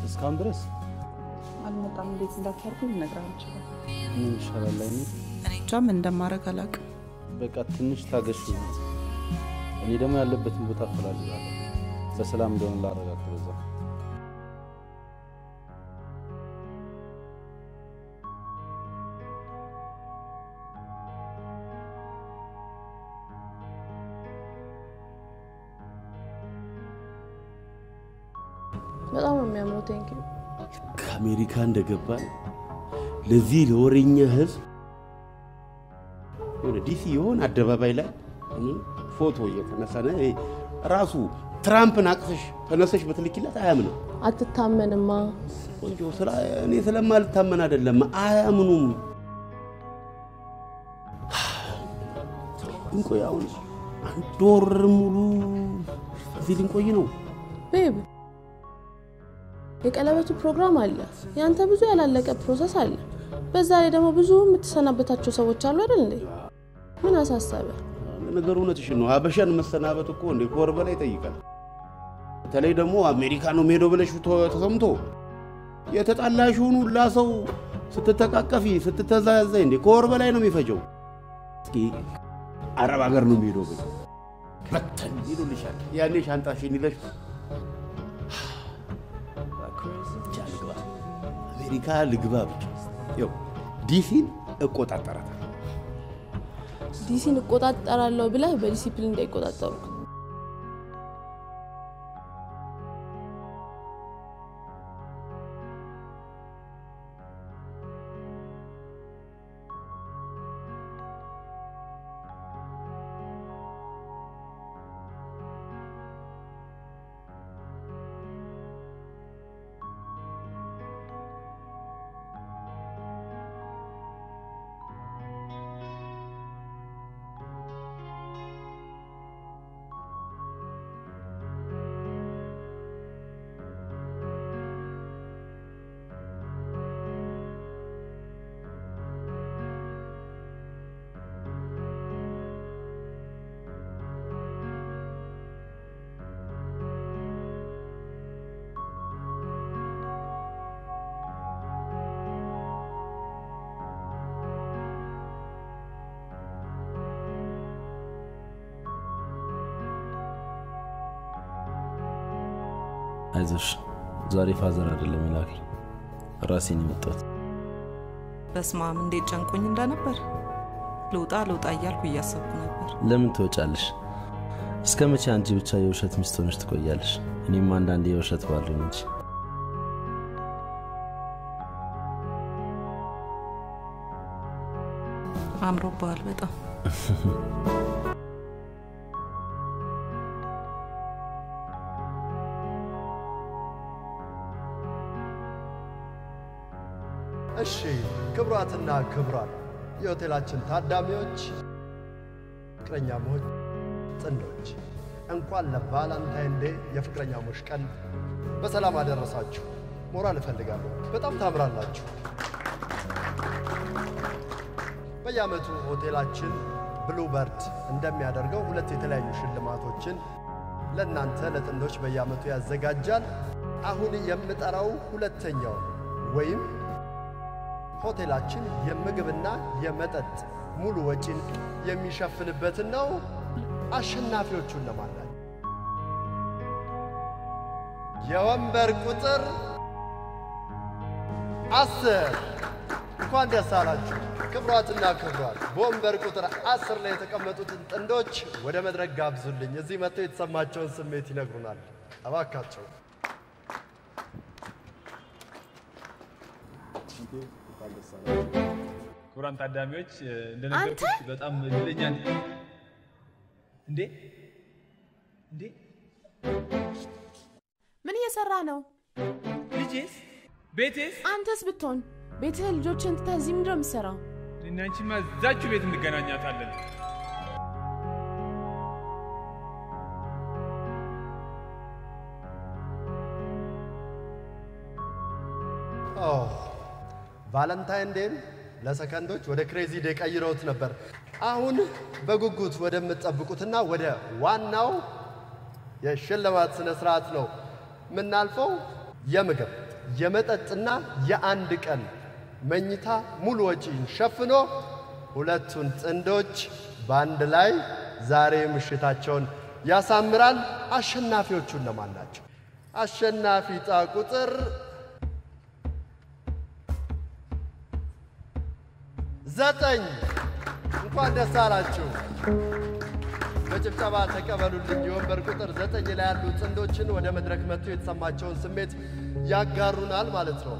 እስካሁን ድረስ አልመጣም። እንዴት እንዳፈርኩ ልነግርህ አልችልም። ምን ይሻላል? ላይ እኔ እንጃ ምን እንደማደርግ አላውቅም። በቃ ትንሽ ታገሹ። እኔ ደግሞ ያለበትን ቦታ አፈላልጋለሁ። በሰላም እንደሆነ ላረጋግጥ በዛ እንደገባን ለዚህ ለወሬኛ ህዝብ የሆነ ዲሲ የሆነ አደባባይ ላይ ፎቶ እየተነሳነ ራሱ ትራምፕን አቅፈሽ ተነሰሽ በትልኪለት አያምንም። አትታመንማ። ቆንጆ እኔ ስለማልታመን አይደለም፣ አያምኑም። እንቆይ አሁን አንድ ወር ሙሉ እዚህ ልንቆይ ነው። Babe የቀለበቱ ፕሮግራም አለ። ያንተ ብዙ ያላለቀ process አለ። በዛ ላይ ደግሞ ብዙ የምትሰናበታቸው ሰዎች አሉ አይደል እንዴ? ምን አሳሰበ? ነገሩ እውነትሽን ነው። አበሻን መሰናበት እኮ እንደ ከወር በላይ ይጠይቃል። በተለይ ደግሞ አሜሪካ ነው ሄዶ ብለሽ ተሰምቶ የተጣላሽውን ሁላ ሰው ስትተቃቀፊ ስትተዛዘይ እንዴ ከወር በላይ ነው የሚፈጀው። እስኪ አረብ ሀገር ነው የሚሄደው ብል በተን ይሉልሻል። ያኔ ሻንጣሽን ይዘሽ አሜሪካ ልግባ ብቻ ይኸው ዲሲን እቆጣጠራታለሁ። ዲሲን እቆጣጠራለሁ ብለህ በዲሲፕሊን እንዳይቆጣጠሩ አይዞሽ፣ ዛሬ ፋዘር አይደለም የላከኝ ራሴን የመጣሁት። በስመ አብ እንዴት ጨንቆኝ እንደነበር ልውጣ ልውጣ እያልኩ እያሰብኩ ነበር። ለምን ትወጫለሽ? እስከ መቼ አንቺ ብቻ የውሸት ሚስት ሆነሽ ትቆያለሽ? እኔም አንዳንዴ የውሸት ባሉኝ እንጂ አምሮብሃል በጣም። ክቡራትና ክቡራን የሆቴላችን ታዳሚዎች፣ ፍቅረኛሞች፣ ጥንዶች እንኳን ለቫላንታይን ዴ የፍቅረኛሞች ቀን በሰላም አደረሳችሁ። ሞራል እፈልጋለሁ። በጣም ታምራላችሁ። በየዓመቱ ሆቴላችን ብሉ በርድ እንደሚያደርገው ሁለት የተለያዩ ሽልማቶችን ለእናንተ ለጥንዶች በየዓመቱ ያዘጋጃል። አሁን የምጠራው ሁለተኛው ወይም ሆቴላችን የምግብና የመጠጥ ሙሉ ወጪን የሚሸፍንበትን ነው። አሸናፊዎቹ እነማን ናቸው? የወንበር ቁጥር አስር እንኳን ደስ አላችሁ። ክብሯትና ክብሯት በወንበር ቁጥር አስር ላይ የተቀመጡትን ጥንዶች ወደ መድረክ ጋብዙልኝ። እዚህ መጥተው የተሰማቸውን ስሜት ይነግሩናል። እባካቸው ክቡራን ታዳሚዎች እንደነገርኩሽ በጣም እድለኛ እንዴ እንዴ ምን እየሰራ ነው? ልጄስ? ቤቴስ? አንተስ ብትሆን ቤትህ ልጆችን ትተህ እዚህ ምንድን ነው የምትሰራው? እኔና አንቺማ እዛችሁ ቤት እንገናኛታለን። Valentine Day ን ለሰከንዶች ወደ crazy day ቀይረውት ነበር። አሁን በጉጉት ወደምትጠብቁትና ወደ ዋናው የሽልማት ስነ ስርዓት ነው የምናልፈው። የምግብ የመጠጥና የአንድ ቀን መኝታ ሙሉ ወጪን ሸፍኖ ሁለቱን ጥንዶች በአንድ ላይ ዛሬ ምሽታቸውን ያሳምራል። አሸናፊዎቹ እነማን ናቸው? አሸናፊ ዕጣ ቁጥር ዘጠኝ እንኳን ደስ አላችሁ። በጭብጨባ ተቀበሉልኝ። የወንበር ቁጥር ዘጠኝ ላይ ያሉ ጥንዶችን ወደ መድረክ መጥቶ የተሰማቸውን ስሜት ያጋሩናል ማለት ነው።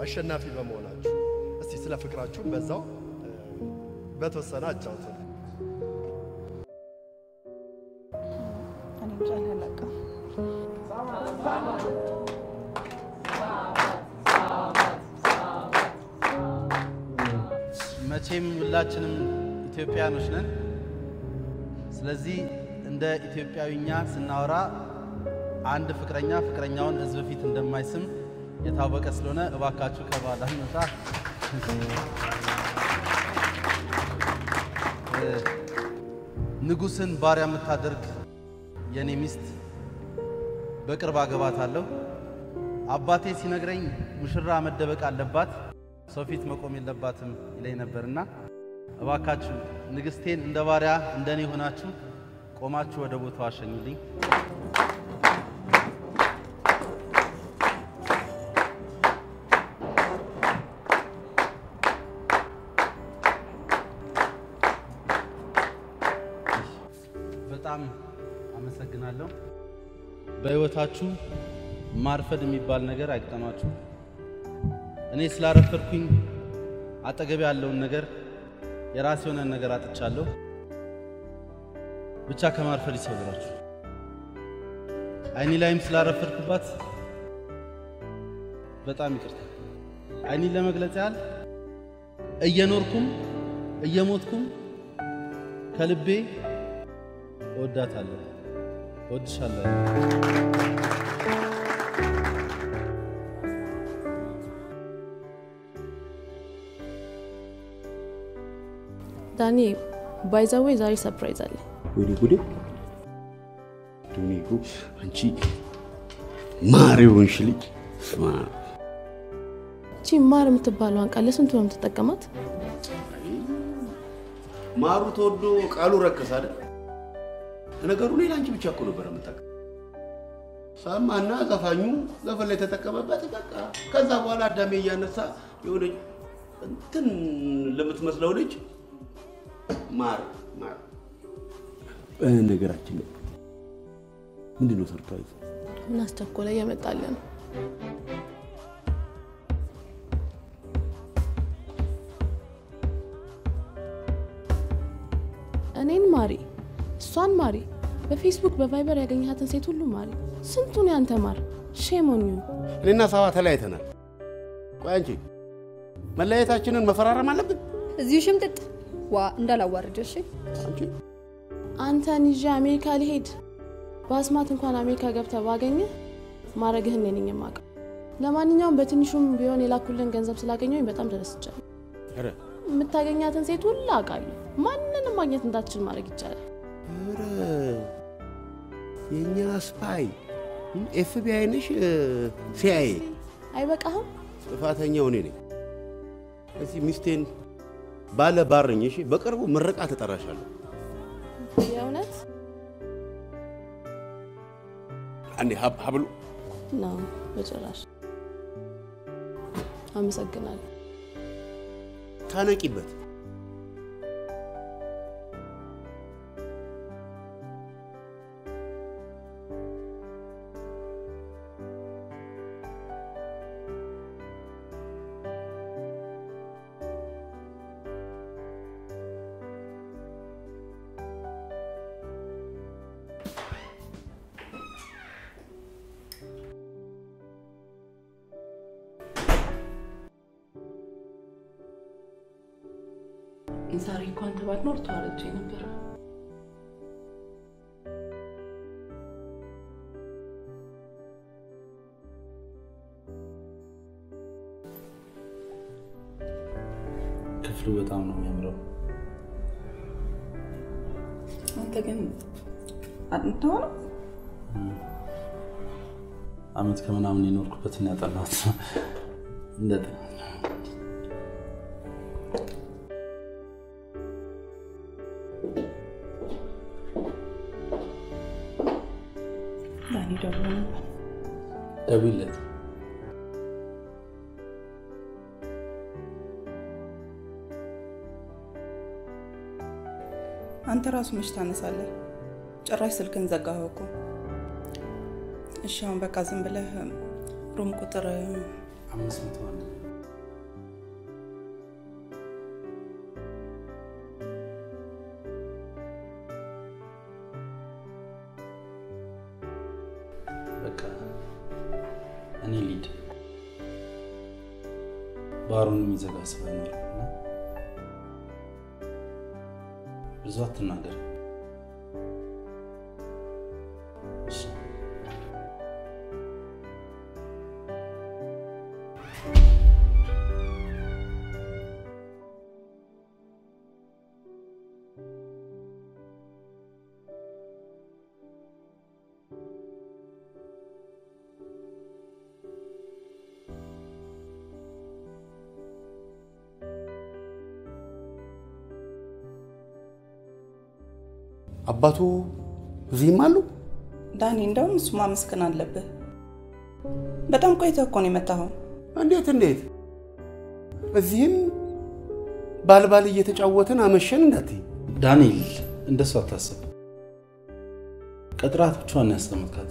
አሸናፊ በመሆናችሁ? እስቲ ስለ ፍቅራችሁም በዛው በተወሰነ አላውቅም። መቼም ሁላችንም ኢትዮጵያኖች ነን። ስለዚህ እንደ ኢትዮጵያዊኛ ስናወራ አንድ ፍቅረኛ ፍቅረኛውን ሕዝብ ፊት እንደማይስም የታወቀ ስለሆነ እባካችሁ ከባህል አንወጣ። ንጉሥን ባሪያ የምታደርግ የኔ ሚስት በቅርብ አገባታለሁ። አባቴ ሲነግረኝ ሙሽራ መደበቅ አለባት፣ ሰው ፊት መቆም የለባትም ይለኝ ነበርና እባካችሁ ንግሥቴን እንደ ባሪያ እንደኔ ሆናችሁ ቆማችሁ ወደ ቦታው አሸኙልኝ። አመሰግናለሁ። በሕይወታችሁ ማርፈድ የሚባል ነገር አይግጠማችሁ። እኔ ስላረፈድኩኝ አጠገቤ ያለውን ነገር የራሴ የሆነ ነገር አጥቻለሁ። ብቻ ከማርፈድ ይሰውራችሁ። አይኒ ላይም ስላረፈድኩባት በጣም ይቅርታ። አይኒን ለመግለጽ ያህል እየኖርኩም እየሞትኩም ከልቤ እወዳታለሁ፣ እወድሻለሁ። ዳኒ by the way ዛሬ surprise አለ። ወይኔ ጉዴ! አንቺ ማር የሆንሽ ልጅ እቺ ማር የምትባለዋን ቃል ለስንቱ ነው የምትጠቀማት? ማሩ ተወዶ ቃሉ ረከሰ አይደል? ነገሩ ሌላ አንቺ ብቻ እኮ ነበር የምጠቀም ሰማና ዘፋኙ ዘፈን ላይ ተጠቀመበት። በቃ ከዛ በኋላ አዳሜ እያነሳ የሆነ እንትን ለምትመስለው ልጅ ማር ማር ነገራችን ላይ ምንድን ነው surprise? ምን አስቸኮለ? እየመጣልህ ነው። እኔን ማሪ፣ እሷን ማሪ፣ በፌስቡክ በቫይበር ያገኘሃትን ሴት ሁሉ ማሪ። ስንቱን ያንተ ማር ሼሞኙ እኔና ሳባ ተለያይተናል። ቆይ አንቺ መለያየታችንን መፈራረም አለብን? እዚሁ ሽምጥጥ ዋ እንዳላዋርድ እሺ። አንተን ይዤ አሜሪካ ሊሄድ በአስማት እንኳን አሜሪካ ገብተህ ባገኘ ማድረግህን ነኝ የማውቀው። ለማንኛውም በትንሹም ቢሆን የላኩልን ገንዘብ ስላገኘሁኝ በጣም ተደስቻለሁ። የምታገኛትን ሴት ሁሉ አውቃለሁ። ማንንም ማግኘት እንዳትችል ማድረግ ይቻላል። ኧረ የእኛ ስፓይ ኤፍቢአይ ነሽ ሲአይኤ አይበቃህም? ጥፋተኛው እኔ ነኝ። እዚህ ሚስቴን ባለ ባርኝ። እሺ፣ በቅርቡ ምረቃ ተጠራሻለሁ። የእውነት አንዴ ሀብ- ሀብሉ ነው? በጭራሽ። አመሰግናለሁ። ታነቂበት። የኖርኩበትን ያጠናሁት ደውይለት። አንተ ራሱ መች ታነሳለህ? ጭራሽ ስልክን ዘጋኸው እኮ። እሺ አሁን በቃ ዝም ብለህ room ቁጥር አምስት መቶ አንድ በቃ እኔ ልሂድ። በሩን የሚዘጋ እና ብዙ አትናገር። አባቱ እዚህም አሉ። ዳኒ፣ እንደውም እሱ ማመስገን አለብህ። በጣም ቆይተህ እኮ ነው የመጣኸው። እንዴት እንዴት? እዚህም ባልባል እየተጫወትን አመሸን እንዳትይ። ዳንኤል እንደሱ አታስብ። ቀጥራት ብቻዋን ያስቀመጥካት።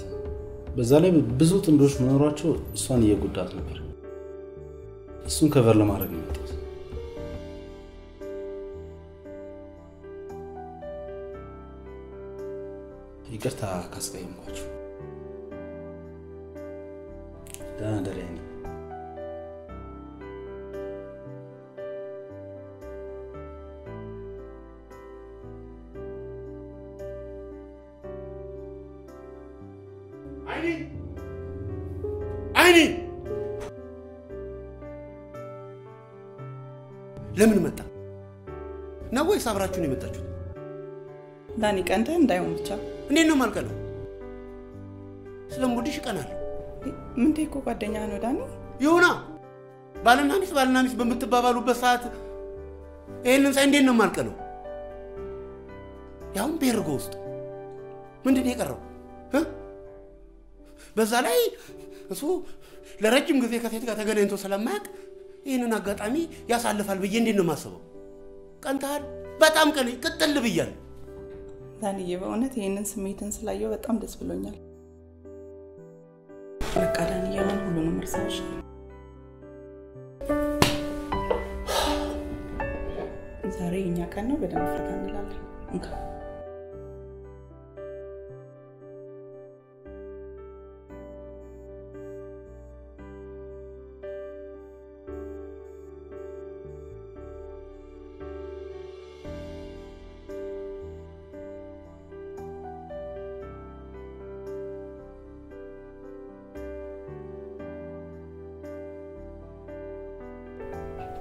በዛ ላይ ብዙ ጥንዶች መኖሯቸው እሷን እየጎዳት ነበር። እሱን ከቨር ለማድረግ ነው የመጣሁት። ይቅርታ ካስቀየምኳችሁ። ደህና አይኔ አይኔ ለምን መጣ ነው ወይስ አብራችሁን የመጣችሁት? ዳኒ፣ ቀንተህ እንዳይሆን ብቻ። እንዴት ነው ማልቀለው? ስለምወድሽ እቀናለሁ። ምንቴ እኮ ጓደኛ ነው ዳኒ። ይሁና ባልና ሚስት ባልና ሚስት በምትባባሉበት ሰዓት ይህንን ሳይ እንዴት ነው የማልቀነው? ያሁን ቤርጎ ውስጥ ምንድን ነው የቀረው? በዛ ላይ እሱ ለረጅም ጊዜ ከሴት ጋር ተገናኝቶ ስለማያውቅ ይህንን አጋጣሚ ያሳልፋል ብዬ እንዴት ነው የማስበው? ቀንተሃል። በጣም ቀን ቅጥል ብያለሁ። ዳንዬ በእውነት ይህንን ስሜትን ስላየው በጣም ደስ ብሎኛል። በቃ ዳንዬ አሁን ሁሉንም እርሳዎች ዛሬ የኛ ቀን ነው። በደንብ ፈታ እንላለን።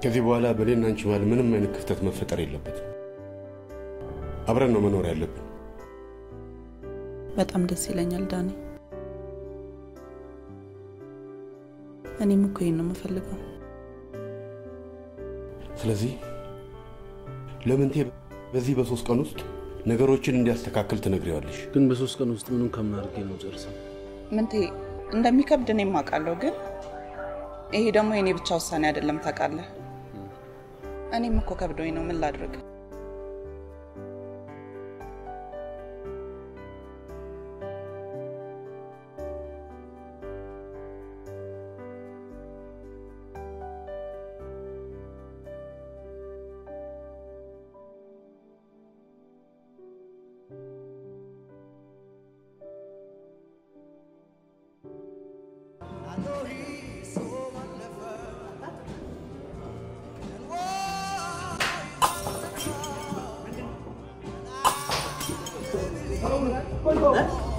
ከዚህ በኋላ በእኔና አንቺ መሀል ምንም አይነት ክፍተት መፈጠር የለበትም። አብረን ነው መኖር ያለብን። በጣም ደስ ይለኛል ዳኒ። እኔም እኮ ይሄን ነው የምፈልገው። ስለዚህ ለምንቴ በዚህ በሶስት ቀን ውስጥ ነገሮችን እንዲያስተካክል ትነግሪዋለሽ። ግን በሶስት ቀን ውስጥ ምንም ከምን አድርጌ ነው ጨርሰው? ምንቴ እንደሚከብድ እኔም አውቃለሁ፣ ግን ይሄ ደግሞ የኔ ብቻ ውሳኔ አይደለም ታውቃለህ። እኔም እኮ ከብዶኝ ነው። ምን ላድርግ?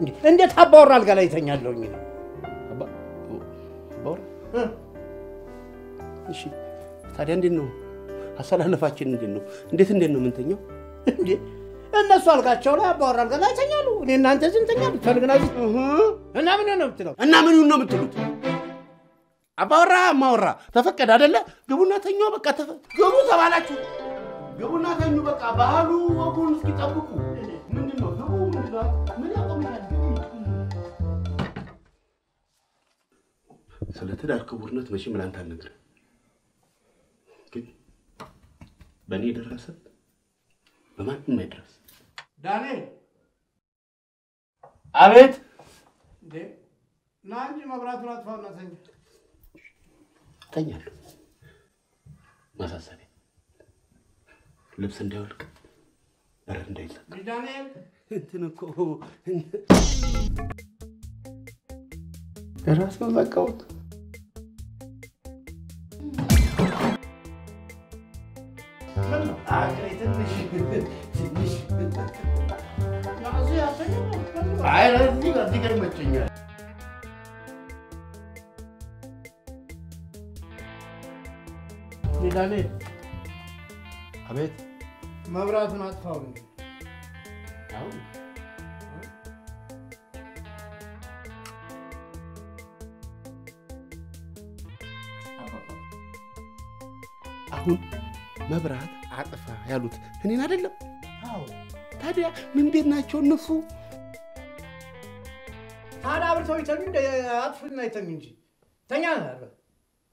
እንዴ እንዴት አባወራ አልጋ ላይ ተኛለሁኝ ነው? አባወራ እሺ፣ ታዲያ እንዴት ነው አሰላለፋችን? እንዴት ነው እንዴት እንዴት ነው የምንተኛው? እንዴ እነሱ አልጋቸው ላይ አባወራ አልጋ ላይ ተኛሉ። እኔ እናንተ እዚህ እንተኛ ብትፈልግና እዚህ እና ምን ነው የምትለው? እና ምን ነው የምትሉት? አባወራ ማወራ ተፈቀደ አይደለ? ግቡና ተኙ። በቃ ግቡ ተባላችሁ። ግቡና ተኙ። በቃ ባህሉ ወጉን እስኪጠብቁ ምን? ስለ ትዳር ክቡርነት መቼም ላንተ አልነግርህም፣ ግን በእኔ የደረሰ በማንም አይድረስ። ዳንኤል አቤት። እንዴ ና እንጂ መብራቱን አጥፋውና ተኛ። እተኛለሁ። ማሳሰቢያ ልብስ እንዳይወልቅ በር እንዳይዘጋ። ዳንኤል እንትን እኮ ራስን ዘጋሁት። ምን ነው አገሬ ትንሽ ትንሽ ያዙ ያሰኘው አይ እዚህ ጋር እዚህ ጋር ይመቸኛል። ልጅ ዳንኤል አቤት። መብራቱን አጥፋው እንጂ አሁን አሁን መብራት አጥፋ ያሉት እኔን አይደለም። አዎ ታዲያ ምን ቤት ናቸው እነሱ? ታዲያ አብርተው ይተኙ እንደ አጥፉና ይተኙ እንጂ ተኛ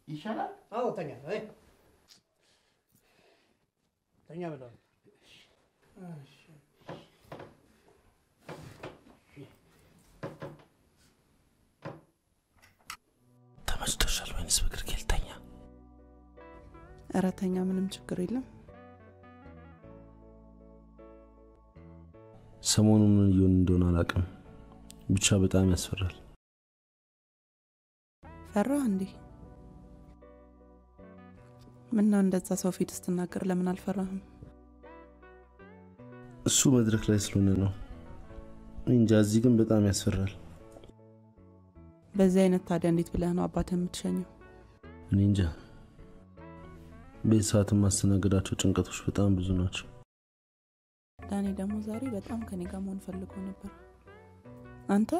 ይሻላል። አዎ ተኛ አይ ተኛ ብለዋል። ተመችቶሻል ወይንስ በግርጌ ልተኛ? ኧረ ተኛ፣ ምንም ችግር የለም። ሰሞኑን ምን እየሆን እንደሆነ አላውቅም። ብቻ በጣም ያስፈራል። ፈራ እንዴ? ምነው እንደዛ ሰው ፊት ስትናገር ለምን አልፈራህም? እሱ መድረክ ላይ ስለሆነ ነው እንጃ። እዚህ ግን በጣም ያስፈራል። በዚህ አይነት ታዲያ እንዴት ብለህ ነው አባትህ የምትሸኘው? እኔ እንጃ። በዚህ ሰዓት የማስተናገዳቸው ጭንቀቶች በጣም ብዙ ናቸው። ዳኒ ደግሞ ዛሬ በጣም ከኔ ጋር መሆን ፈልጎ ነበር። አንተ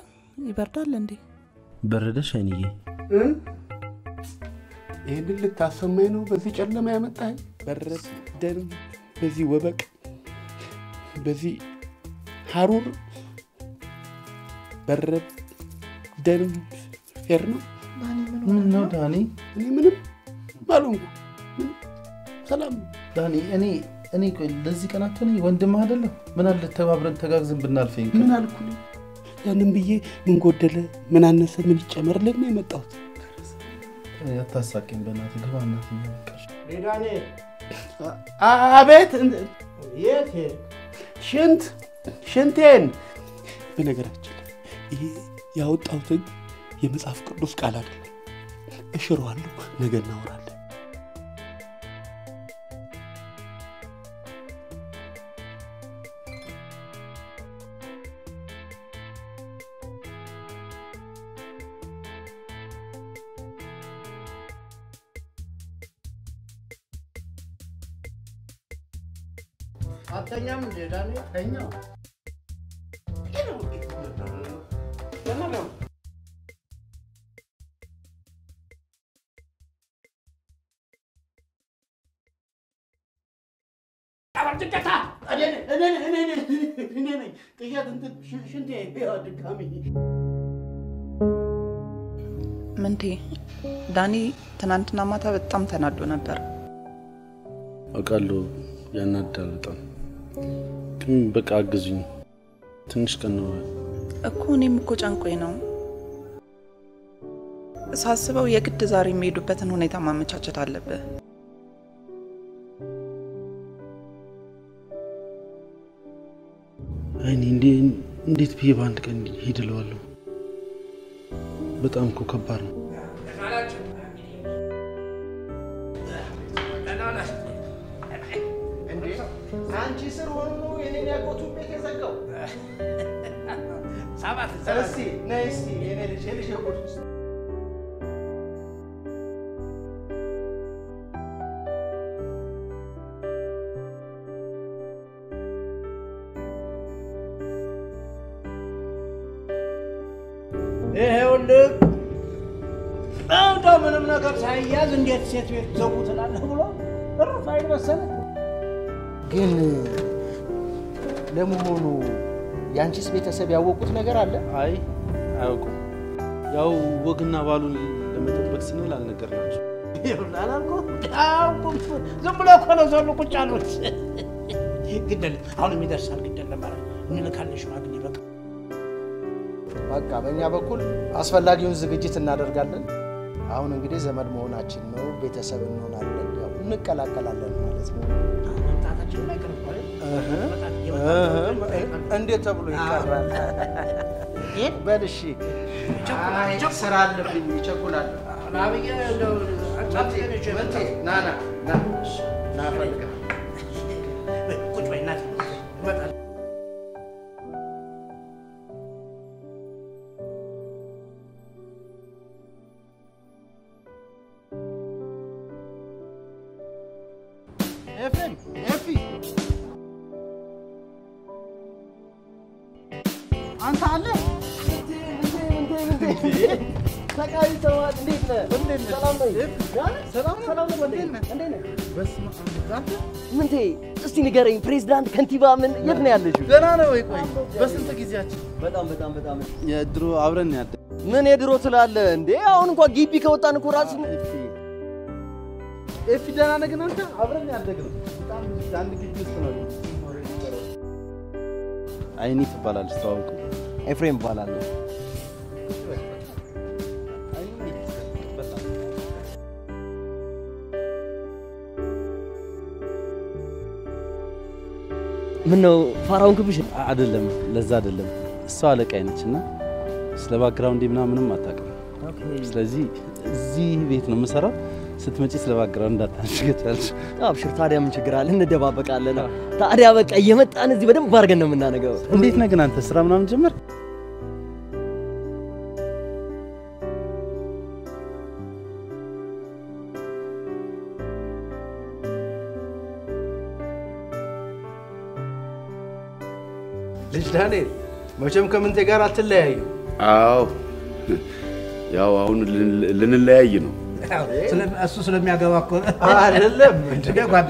ይበርዳል እንዴ? በረደሽ አይንዬ? ይህንን ልታሰማኝ ነው በዚህ ጨለማ ያመጣኝ? በረደን በዚህ ወበቅ፣ በዚህ ሀሩር በረደን ፌር ነው። ምን ነው ዳኒ? እኔ ምንም አልሆንኩ። ሰላም ዳኒ፣ እኔ እኔ ቆይ ለዚህ ቀን አትሆነኝ ወንድምህ አይደለሁ? ምን አለ ተባብረን ተጋግዘን ብናልፈኝ? ምን አልኩ? ያንን ብዬ ምን ጎደለ፣ ምን አነሰ፣ ምን ይጨመርልን ነው የመጣሁት። አታሳቂኝ በእናትህ ግባ። እናትህ ዳንኤል አቤት። የት? ሽንት ሽንቴን። በነገራችን ላይ ይሄ ያወጣሁትን የመጽሐፍ ቅዱስ ቃል አይደለም፣ እሽረዋለሁ። ነገ እናወራለን። ምንቴ ዳኒ ትናንትና ማታ በጣም ተናዶ ነበር። አውቃለሁ ያናዳል በጣም ግን በቃ አግዙኝ። ትንሽ ቀን ነው እኮ እኔም እኮ ጨንቆኝ ነው ሳስበው፣ የግድ ዛሬ የሚሄዱበትን ሁኔታ ማመቻቸት አለብህ። አይኔ እንዴት ብዬ በአንድ ቀን ሂድ እለዋለሁ? በጣም እኮ ከባድ ነው። አንቺ ስር ሆኖ ነው የኔን ያጎቱን ቤት የዘጋው። እስቲ ነይ እስቲ የኔ ልጅ የልጅ ሳይያዝ እንዴት ሴት ቤት ዘጉ ትላለህ ብሎ እርፍ አይል መሰለህ። ግን ለመሆኑ የአንቺስ ቤተሰብ ያወቁት ነገር አለ? አይ አያውቁም። ያው ወግና ባሉን ለመጠበቅ ስንል አልነገርናቸው። ዝም ብሎ እኮ ነው ዘሎ ቁጭ አሉት። ግደል አሁንም ይደርሳል። ግደል ለማረ እንልካለን ሽማግሌ በቃ በቃ በእኛ በኩል አስፈላጊውን ዝግጅት እናደርጋለን። አሁን እንግዲህ ዘመድ መሆናችን ነው፣ ቤተሰብ እንሆናለን፣ እንቀላቀላለን ማለት ነው።? እንዴት ተብሎ ይቀራል? በል እሺ። ስራ አለብኝ፣ ይቸኩላል። ና ና ና ፕሬዝዳንት፣ ከንቲባ ምን የት ነው ያለሽው? ደህና ነው ወይ? ቆይ በስንት ጊዜያችን በጣም በጣም በጣም የድሮ አብረን ያደ ምን የድሮ ትላለህ እንዴ? አሁን እንኳን ግቢ ከወጣን እኮ ራስ ኤፊ ደህና ነህ? ግን አንተ አብረን ያደግነው በጣም አንድ ግቢ ውስጥ ነው። አይኒ ትባላለች። ተዋውቁ። ኤፍሬም እባላለሁ። ምን ነው ፋራውን ክብሽ? አይደለም፣ ለዛ አይደለም። እሷ አለቃዬ ነች እና ስለ ባክግራውንድ ምናምንም አታውቅም። ስለዚህ እዚህ ቤት ነው የምሰራው። ስትመጪ ስለ ባክግራውንድ እንዳታንሽገቻለች። አብሽር፣ ታዲያ ምን ችግር አለ? እንደባበቃለን። ታዲያ በቃ እየመጣን እዚህ በደንብ አድርገን ነው የምናነገው። እንዴት ነህ ግን አንተ? ስራ ምናምን ጀመር? ዳንኤል መቼም ከምንቴ ጋር አትለያዩ። አዎ ያው አሁን ልን- ልንለያይ ነው። እሱ ስለሚያገባ እኮ አይደለም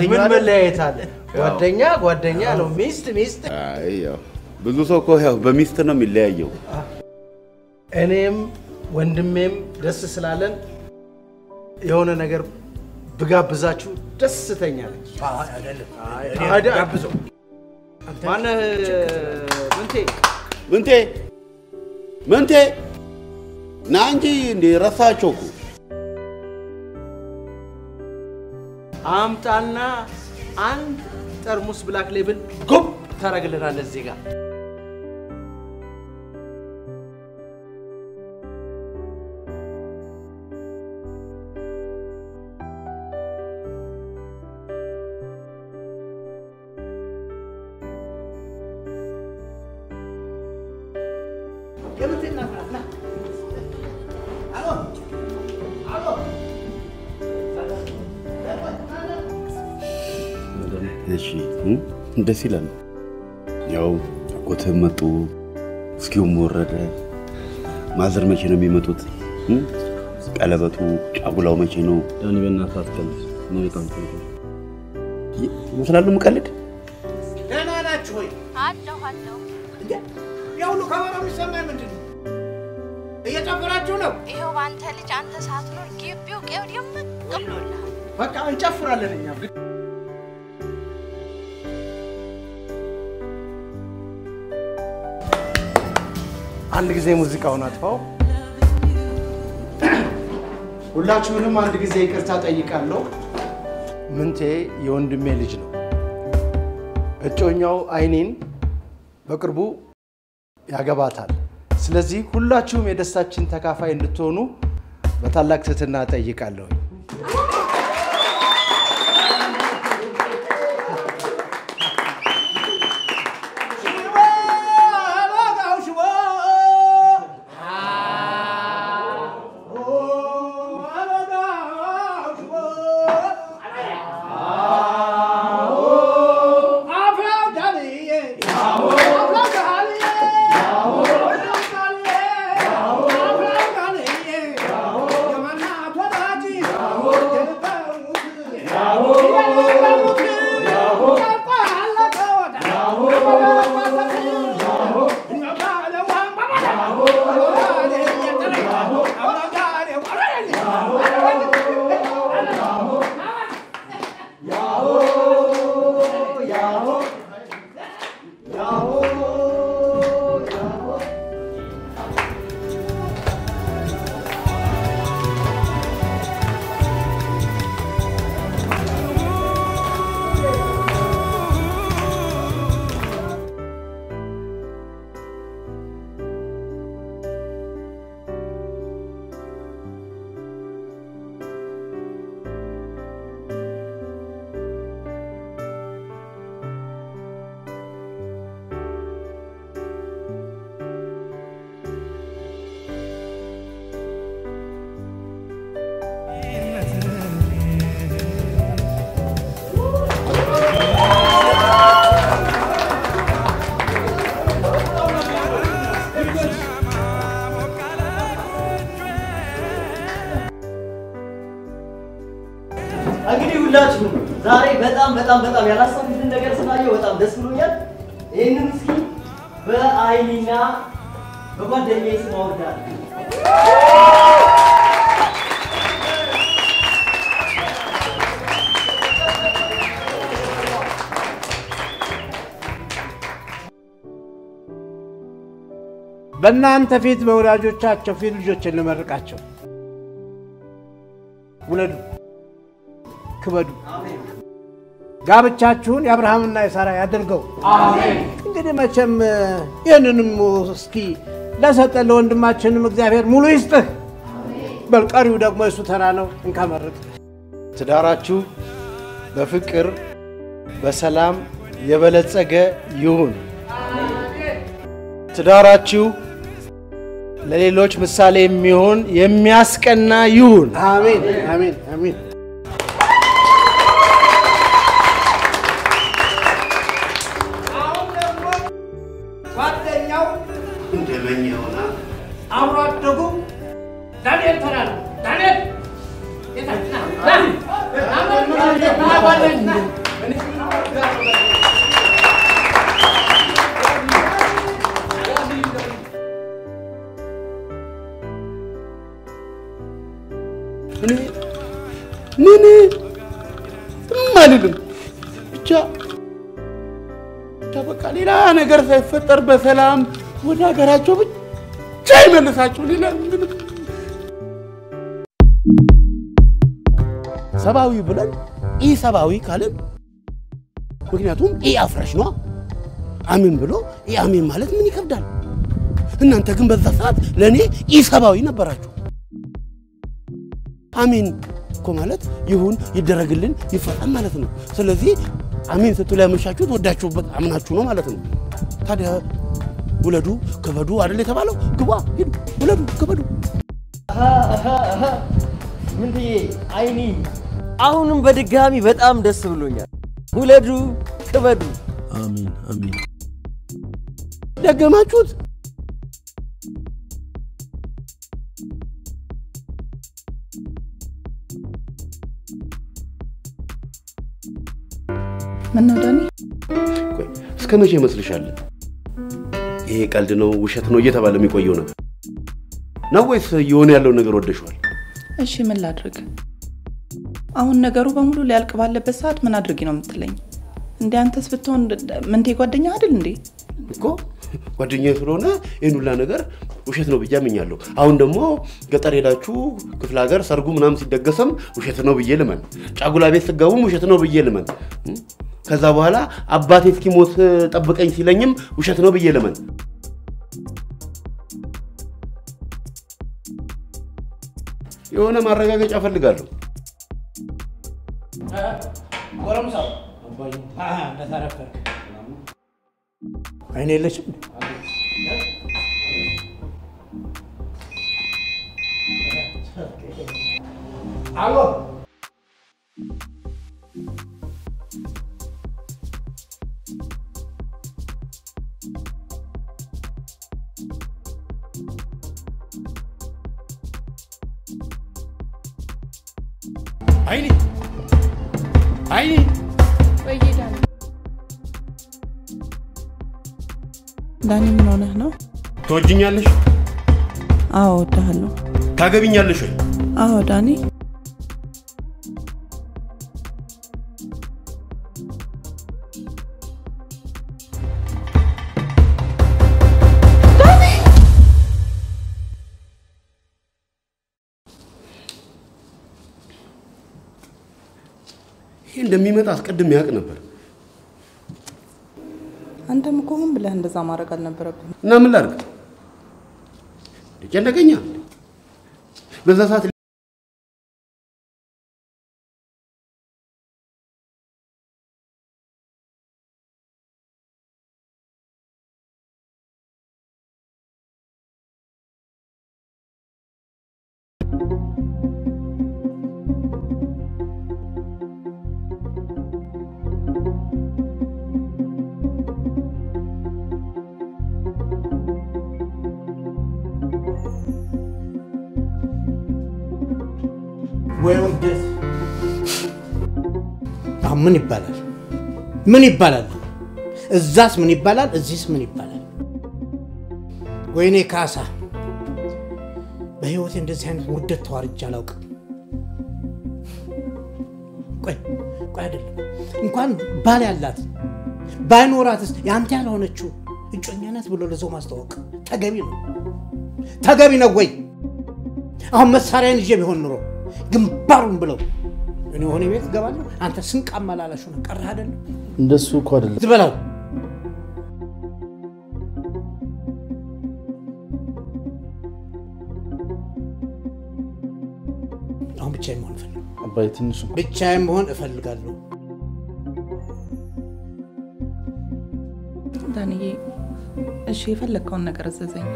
ምን? መለያየት አለ? ጓደኛ ጓደኛ ነው፣ ሚስት ሚስት። አይ ያው ብዙ ሰው እኮ ያው በሚስት ነው የሚለያየው። እኔም ወንድሜም ደስ ስላለን የሆነ ነገር ብጋብዛችሁ ደስተኛ ነኝ። አይደል? ማነህ ምንቴ? ምንቴ ምንቴ ና እንጂ እንዴ ረሳቸው እኮ። አምጣና አንድ ጠርሙስ ብላክ ሌብል ጉብ! ታደርግልናለህ እዚህ ጋር። ደስ ይላል። ያው አጎትህም መጡ፣ እስኪውም ወረደ። ማዘር መቼ ነው የሚመጡት? ቀለበቱ ጫጉላው መቼ ነው? ዳኒ በእናትህ አትቀልድ። እኔ በጣም ቆንጆ ይመስላሉ የምቀልድ ደህና ናችሁ ወይ? አለሁ አለሁ። የሁሉ ከበሮ የሚሰማኝ ምንድን ነው? እየጨፈራችሁ ነው? ይኸው በአንተ ልጅ አንተ ሳትኖር ግቢው ቀው ደምቅ ብሎልሃል። በቃ እንጨፍራለን እኛም አንድ ጊዜ ሙዚቃውን አጥፋው። ሁላችሁንም አንድ ጊዜ ይቅርታ ጠይቃለሁ። ምንቴ የወንድሜ ልጅ ነው። እጮኛው አይኔን በቅርቡ ያገባታል። ስለዚህ ሁላችሁም የደስታችን ተካፋይ እንድትሆኑ በታላቅ ትህትና ጠይቃለሁ። በእናንተ ፊት በወዳጆቻቸው ፊት ልጆችን ልመርቃቸው። ውለዱ፣ ክበዱ። ጋብቻችሁን የአብርሃምና የሳራ ያድርገው። እንግዲህ መቼም ይህንንም እስኪ ለሰጠን ለወንድማችንም እግዚአብሔር ሙሉ ይስጥህ። በልቀሪው ደግሞ የሱ ተራ ነው። እንካመርቅ ትዳራችሁ በፍቅር በሰላም የበለጸገ ይሁን። ትዳራችሁ ለሌሎች ምሳሌ የሚሆን የሚያስቀና ይሁን። አሜን አሜን አሜን። ሳይፈጠር በሰላም ወደ ሀገራቸው ብቻ ይመልሳቸው። ሌላ ሰብአዊ ብለን ኢ ሰብአዊ ካልን ምክንያቱም ኢ አፍራሽ ነዋ። አሜን ብሎ ኢ አሜን ማለት ምን ይከብዳል? እናንተ ግን በዛ ሰዓት ለእኔ ኢ ሰብአዊ ነበራችሁ። አሜን እኮ ማለት ይሁን ይደረግልን ይፈጸም ማለት ነው። ስለዚህ አሜን ስትሉ ያመሻችሁት ወዳችሁበት አምናችሁ ነው ማለት ነው። ታዲያ ውለዱ ክበዱ አይደል የተባለው? ግባ ሂዱ፣ ውለዱ ክበዱ። ምንትዬ አይኒ አሁንም በድጋሚ በጣም ደስ ብሎኛል። ውለዱ ክበዱ። አሜን አሜን። ደገማችሁት። ምነው ዳኒ? ቆይ እስከ መቼ ይመስልሻል ይሄ ቀልድ ነው ውሸት ነው እየተባለ የሚቆየው ነገር ነው ወይስ የሆነ ያለውን ነገር ወደሸዋል? እሺ ምን ላድርግ? አሁን ነገሩ በሙሉ ሊያልቅ ባለበት ሰዓት ምን አድርጊ ነው የምትለኝ? እንደ አንተስ ብትሆን ምንቴ ጓደኛ አይደል እንዴ? እኮ ጓደኛዬ ስለሆነ ይህን ሁላ ነገር ውሸት ነው ብዬ አምኛለሁ። አሁን ደግሞ ገጠር ሄዳችሁ ክፍለ ሀገር ሰርጉ ምናምን ሲደገሰም ውሸት ነው ብዬ ልመን፣ ጫጉላ ቤት ስገቡም ውሸት ነው ብዬ ልመን፣ ከዛ በኋላ አባቴ እስኪሞት ጠብቀኝ ሲለኝም ውሸት ነው ብዬ ልመን። የሆነ ማረጋገጫ እፈልጋለሁ። አይኔ የለችም አሎ አይኔ አይኔ ዳኒ ምን ሆነህ ነው? ትወጅኛለሽ? አዎ እወድሃለሁ። ታገቢኛለሽ ወይ? አዎ ዳኒ። እንደሚመጣ አስቀድሜ ያውቅ ነበር አንተም እኮ ሆን ብለህ እንደዛ ማድረግ አልነበረብህም። እና ምን ላድርግ? ጨነቀኛ። በዛ ሰዓት ምን ይባላል? ምን ይባላል? እዛስ ምን ይባላል? እዚህስ ምን ይባላል? ወይኔ ካሳ፣ በህይወቴ እንደዚህ አይነት ውርደት ተዋርጄ አላውቅም። ቆይ ቆይ፣ አይደለም እንኳን ባል ያላት ባይኖራትስ ያንተ ያልሆነችው እጮኛነት ብሎ ለሰው ማስተዋወቅ ተገቢ ነው? ተገቢ ነው ወይ? አሁን መሳሪያን ይዤ ቢሆን ኑሮ ግንባሩን ብለው እኔ ሆነ ቤት እገባለሁ። አንተ ስንቅ አመላላሽ ሆነ ቀረህ አይደለም። እንደሱ እኮ አይደለም። ዝበላው አሁን ብቻዬን መሆን እፈልጋለሁ። አባዬ ትንሽ ብቻዬን መሆን እፈልጋለሁ። ዳንዬ እሺ፣ የፈለግከውን ነገር እዘዘኝ።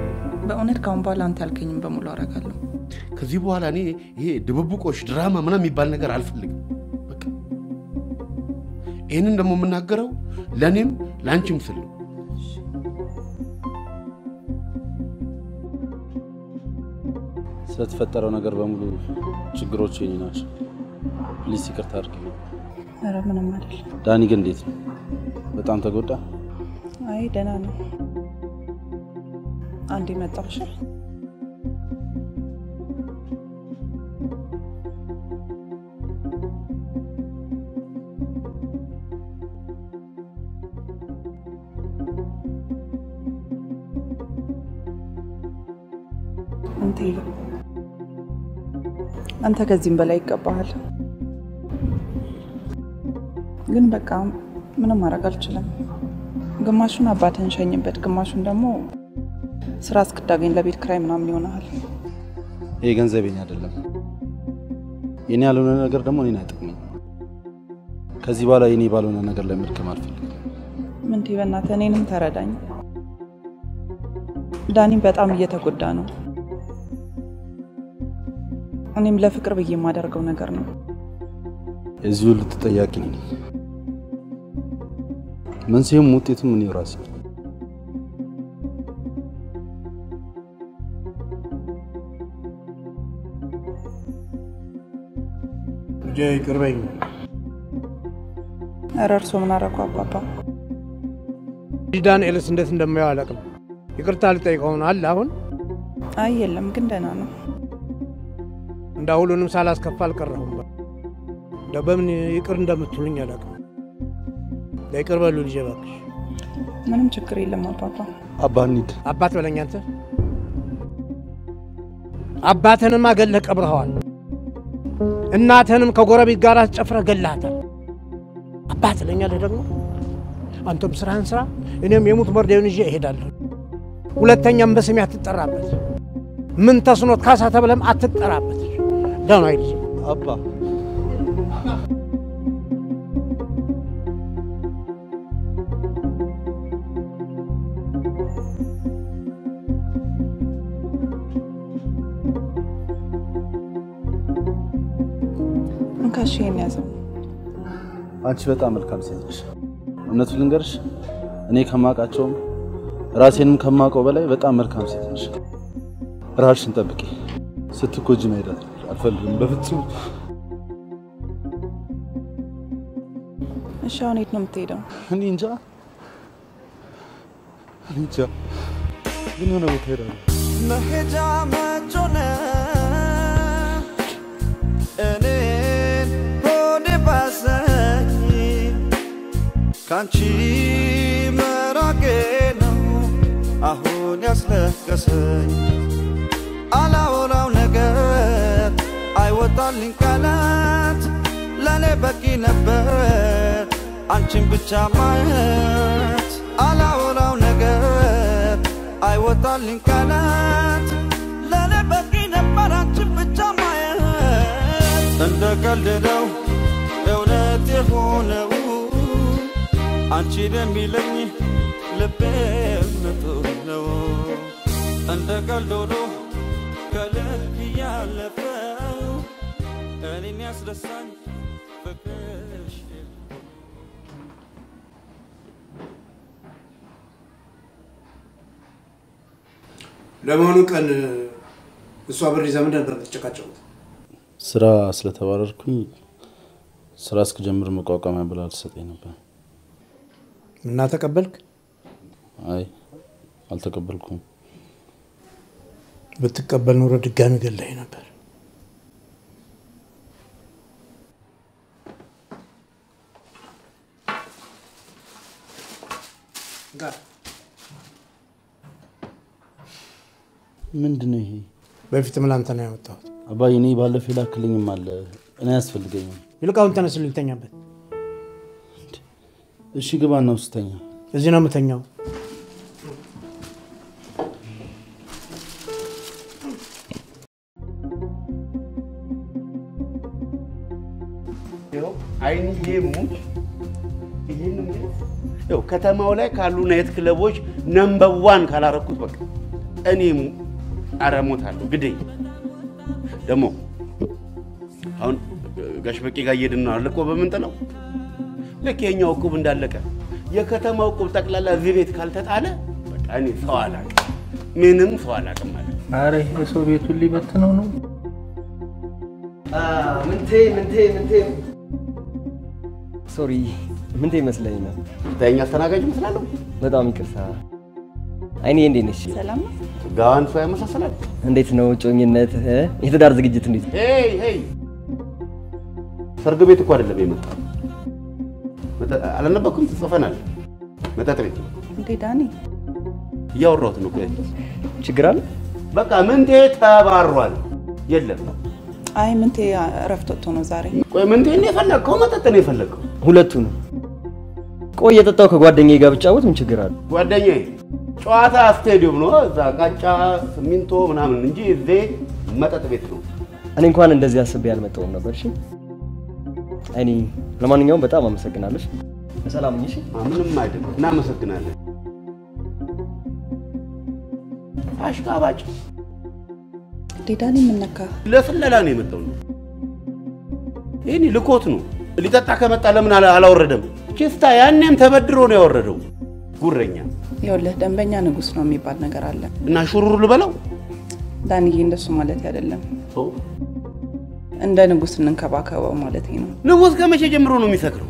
በእውነት ከአሁን በኋላ አንተ ያልከኝም በሙሉ አደርጋለሁ። ከዚህ በኋላ እኔ ይሄ ድብብቆሽ ድራማ ምናምን የሚባል ነገር አልፈልግም። በቃ ይህንን ደግሞ የምናገረው ለእኔም ለአንቺም ስል ነው። ስለተፈጠረው ነገር በሙሉ ችግሮች የኔ ናቸው። Please ይቅርታ አድርግልኝ። ኧረ ምንም አይደል። ዳኒ ግን እንዴት ነው? በጣም ተጎዳ? አይ ደህና ነው። አንዴ መጣሁ። አንተ አንተ ከዚህም በላይ ይገባሃል። ግን በቃ ምንም ማድረግ አልችልም። ግማሹን አባትህን ሸኝበት፣ ግማሹን ደግሞ ስራ እስክታገኝ ለቤት ክራይ ምናምን ይሆናል። ይሄ ገንዘብ የኔ አይደለም። የኔ ያልሆነ ነገር ደግሞ እኔን አይጠቅመኝ። ከዚህ በኋላ የኔ ባልሆነ ነገር ላይ መድከም አልፈልግም። ምንቴ በእናትህ እኔንም ተረዳኝ። ዳኒም በጣም እየተጎዳ ነው። እኔም ለፍቅር ብዬ የማደርገው ነገር ነው። የዚህ ሁሉ ተጠያቂ ነኝ። መንስኤውም ውጤቱም እኔው ራሴ ልጄ ይቅር በይኝ። ኧረ እርሶ ምን አደረጉ አባባ? ዳንኤልስ እንዴት እንደማየው አላውቅም። ይቅርታ ልጠይቀው ነው አለ አሁን አይ የለም፣ ግን ደህና ነው። እንደ ሁሉንም ሳላስከፋ አልቀረሁም። በምን ይቅር እንደምትሉኝ አላውቅም። ይቅር በሉ ልጄ እባክሽ። ምንም ችግር የለም አባባ። አባ እንሂድ። አባት በለኝ አንተ። አባትህንም አገለህ ቀብረኸዋል። እናትህንም ከጎረቤት ጋር አስጨፍረህ ገላሃታል። አባት ትለኛለህ ደግሞ። አንተም ስራህን ስራ፣ እኔም የሙት መርዴውን ይዤ እሄዳለሁ። ሁለተኛም በስሜ አትጠራበት። ምን ተስኖት ካሳ ተብለም አትጠራበት። ደህና ልጅ አባ እንካሽ ይሄን ያዘው። አንቺ በጣም መልካም ሴት ነሽ። እውነቱን ልንገርሽ፣ እኔ ከማውቃቸውም ራሴንም ከማውቀው በላይ በጣም መልካም ሴት ነሽ። ራስሽን ጠብቂ። ስትጎጂ መሄድ አልፈልግም በፍጹም። እሺ አሁን የት ነው የምትሄደው? እኔ እንጃ እኔ እንጃ፣ ግን የሆነ ቦታ ሄዳለሁ። መሄጃ መጮነ እኔን ሆዴ ባሰኝ ካንቺ መራቄ ነው አሁን ያስለቀሰኝ አይወጣልኝ ቃላት ለእኔ በቂ ነበር። አንቺን ብቻ ማየት አላወራው ነገር አይወጣልኝ ቃላት ለእኔ በቂ ነበር። አንቺን ብቻ ማየት እንደ ቀልድ ነው እውነት የሆነው። አንቺን የሚለኝ ልቤ እምነቱ ነው። እንደ ቀልድ ሆኖ ከልክ እኔን ያስደሳኝ ፍቅርሽ ለመሆኑ ቀን እሷ ብር ይዛ ምን ነበር የምትጨቃጨቁት? ስራ ስለተባረርኩኝ ስራ እስክጀምር መቋቋሚያ ብላ ልትሰጠኝ ነበር። እና ተቀበልክ? አይ አልተቀበልኩም። ብትቀበል ኖሮ ድጋሚ ገላኝ ነበር። ምንድን ነው ይሄ? በፊትም ላንተ ነው ያመጣሁት። አባዬ እኔ ባለፈው የላክልኝም አለ እኔ አያስፈልገኝም። ይልቅ አሁን ተነስልኝ ልተኛበት። እሺ ግባና ውስጥ ተኛ። እዚህ ነው የምተኛው። ከተማው ላይ ካሉ ናይት ክለቦች Number one ካላረኩት በቃ እኔ ኧረ እሞታለሁ። ግደኝ። ደግሞ አሁን ጋሽ በቄ ጋር እየሄድን ነው እኮ በምንጥለው ልክ የኛው እቁብ እንዳለቀ የከተማው እቁብ ጠቅላላ እዚህ ቤት ካልተጣለ በቃ እኔ ሰው አላውቅም፣ ምንም ሰው አላውቅም ማለት አረ የሰው ቤቱን ሊበትነው ነው። ምንቴ ምንቴ ምንቴ Sorry ምንቴ ይመስለኝ ነው። ተኛ አስተናጋጅ እመስላለሁ። በጣም ይቅርታ። አይኔ እንዴት ነሽ? ሰላም ነው? ጋዋን ሰው ያመሳሰላል። እንዴት ነው እጮኝነት? እ? የትዳር ዝግጅት እንዴት? Hey hey፣ ሰርግ ቤት እኮ አይደለም የመጣው። መጠ- አላነበብኩም? ጽፈናል። መጠጥ ቤት እንዴ ዳኒ፣ እያወራሁት ነው። ቆይ ችግር አለ? በቃ ምንቴ ተባሯል። የለም አይ ምንቴ እረፍት ወጥቶ ነው ዛሬ። ቆይ ምንቴ ነው የፈለግከው? መጠጥ ነው የፈለግከው? ሁለቱንም። ቆይ የጠጣው ከጓደኛዬ ጋር ብጫወት ምን ችግር አለ? ጓደኛዬ ጨዋታ ስቴዲየም ነው፣ እዛ ቃጫ ሲሚንቶ ምናምን እንጂ እዚህ መጠጥ ቤት ነው። እኔ እንኳን እንደዚህ አስቤ አልመጣሁም ነበር። እሺ አይኔ፣ ለማንኛውም በጣም አመሰግናለሽ። በሰላም ነሽ? ምንም አይደለም። እናመሰግናለን። አሽቃባጭ እንዴ ዳኒ ምን ነካ? ለስለላ ነው የመጣው ይህን ልኮት ነው። ሊጠጣ ከመጣ ለምን አላ- አላወረደም? ችስታ ያኔም ተበድሮ ነው ያወረደው። ጉረኛ ይኸውልህ ደንበኛ ንጉስ ነው የሚባል ነገር አለ። እና ሹሩሩ ልበለው ዳንዬ እንደሱ ማለት አይደለም። እንደ ንጉስ እንንከባከበው ማለት ነው። ንጉስ ከመቼ ጀምሮ ነው የሚሰክረው?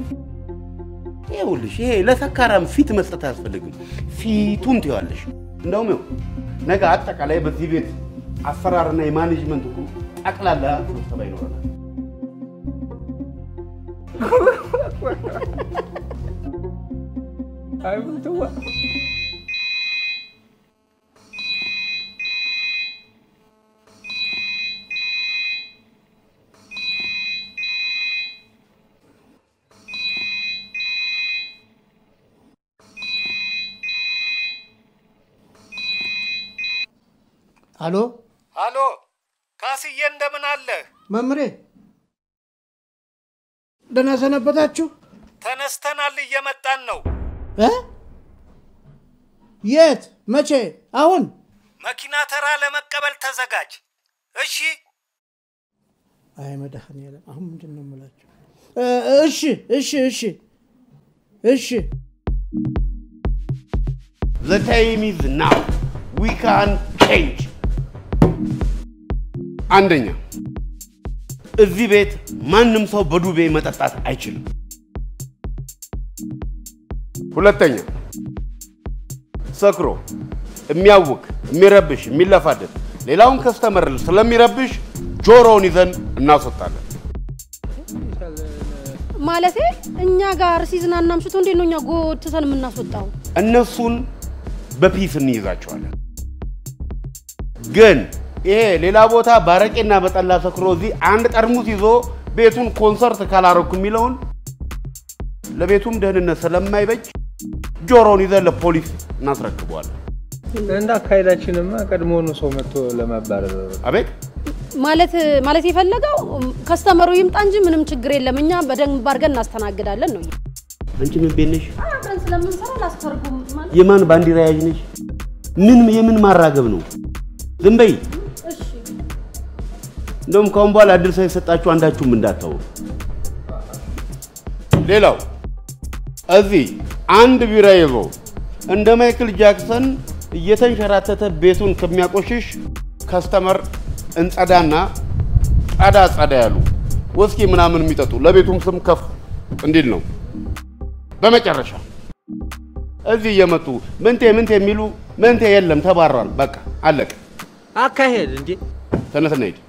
ይኸውልሽ ይሄ ለሰካራም ፊት መስጠት አያስፈልግም። ፊቱን ትይዋለሽ። እንደውም ይኸው ነገ አጠቃላይ በዚህ ቤት አሰራርና የ management ሁሉ ጠቅላላ ስብሰባ ይኖረናል። አይ ምንትዋ አሎ አሎ ካስዬ እንደምን አለህ? መምሬ፣ ደህና ሰነበታችሁ? ተነስተናል፣ እየመጣን ነው።? የት? መቼ? አሁን? መኪና ተራ ለመቀበል ተዘጋጅ። እሺ። አይ መድኃኒዓለም፣ አሁን ምንድን ነው የምላችሁ? እ፣ እሺ፣ እሺ፣ እሺ፣ እሺ። The time is now. We can change. አንደኛ እዚህ ቤት ማንም ሰው በዱቤ መጠጣት አይችልም። ሁለተኛ ሰክሮ የሚያውክ የሚረብሽ የሚለፋደድ ሌላውን customer ስለሚረብሽ ጆሮውን ይዘን እናስወጣለን። ማለቴ እኛ ጋር ሲዝናና አምሽቶ እንዴት ነው እኛ ጎትተን የምናስወጣው? እነሱን በ peace እንይዛቸዋለን። ግን ይሄ ሌላ ቦታ ባረቄና በጠላ ሰክሮ እዚህ አንድ ጠርሙስ ይዞ ቤቱን ኮንሰርት ካላረኩ የሚለውን ለቤቱም ደህንነት ስለማይበጅ ጆሮውን ይዘን ለፖሊስ እናስረክበዋለን። እንደ አካሄዳችንማ ቀድሞውኑ ሰው መጥቶ ለማባረር አቤት ማለት ማለት የፈለገው ከስተመሩ ይምጣ እንጂ ምንም ችግር የለም፣ እኛ በደንብ አድርገን እናስተናግዳለን ነው። አንቺ ምን ቤት ነሽ? አብረን ስለምንሰራ ላስተርጉም ማለት የማን ባንዲራ ያዥ ነሽ? ምን የምን ማራገብ ነው? ዝም በይ። እሺ እንደውም ከአሁን በኋላ እድል ሳይሰጣችሁ አንዳችሁም እንዳታው። ሌላው እዚህ አንድ ቢራ ይዞ እንደ ማይክል ጃክሰን እየተንሸራተተ ቤቱን ከሚያቆሽሽ customer እንጸዳና ጸዳ ጸዳ ያሉ ወስኪ ምናምን የሚጠጡ ለቤቱም ስም ከፍ እንዲል ነው። በመጨረሻ እዚህ እየመጡ ምንቴ ምንቴ የሚሉ ምንቴ የለም ተባሯል። በቃ አለቀ። አካሄድ እንዴ ተነስና ሂድ።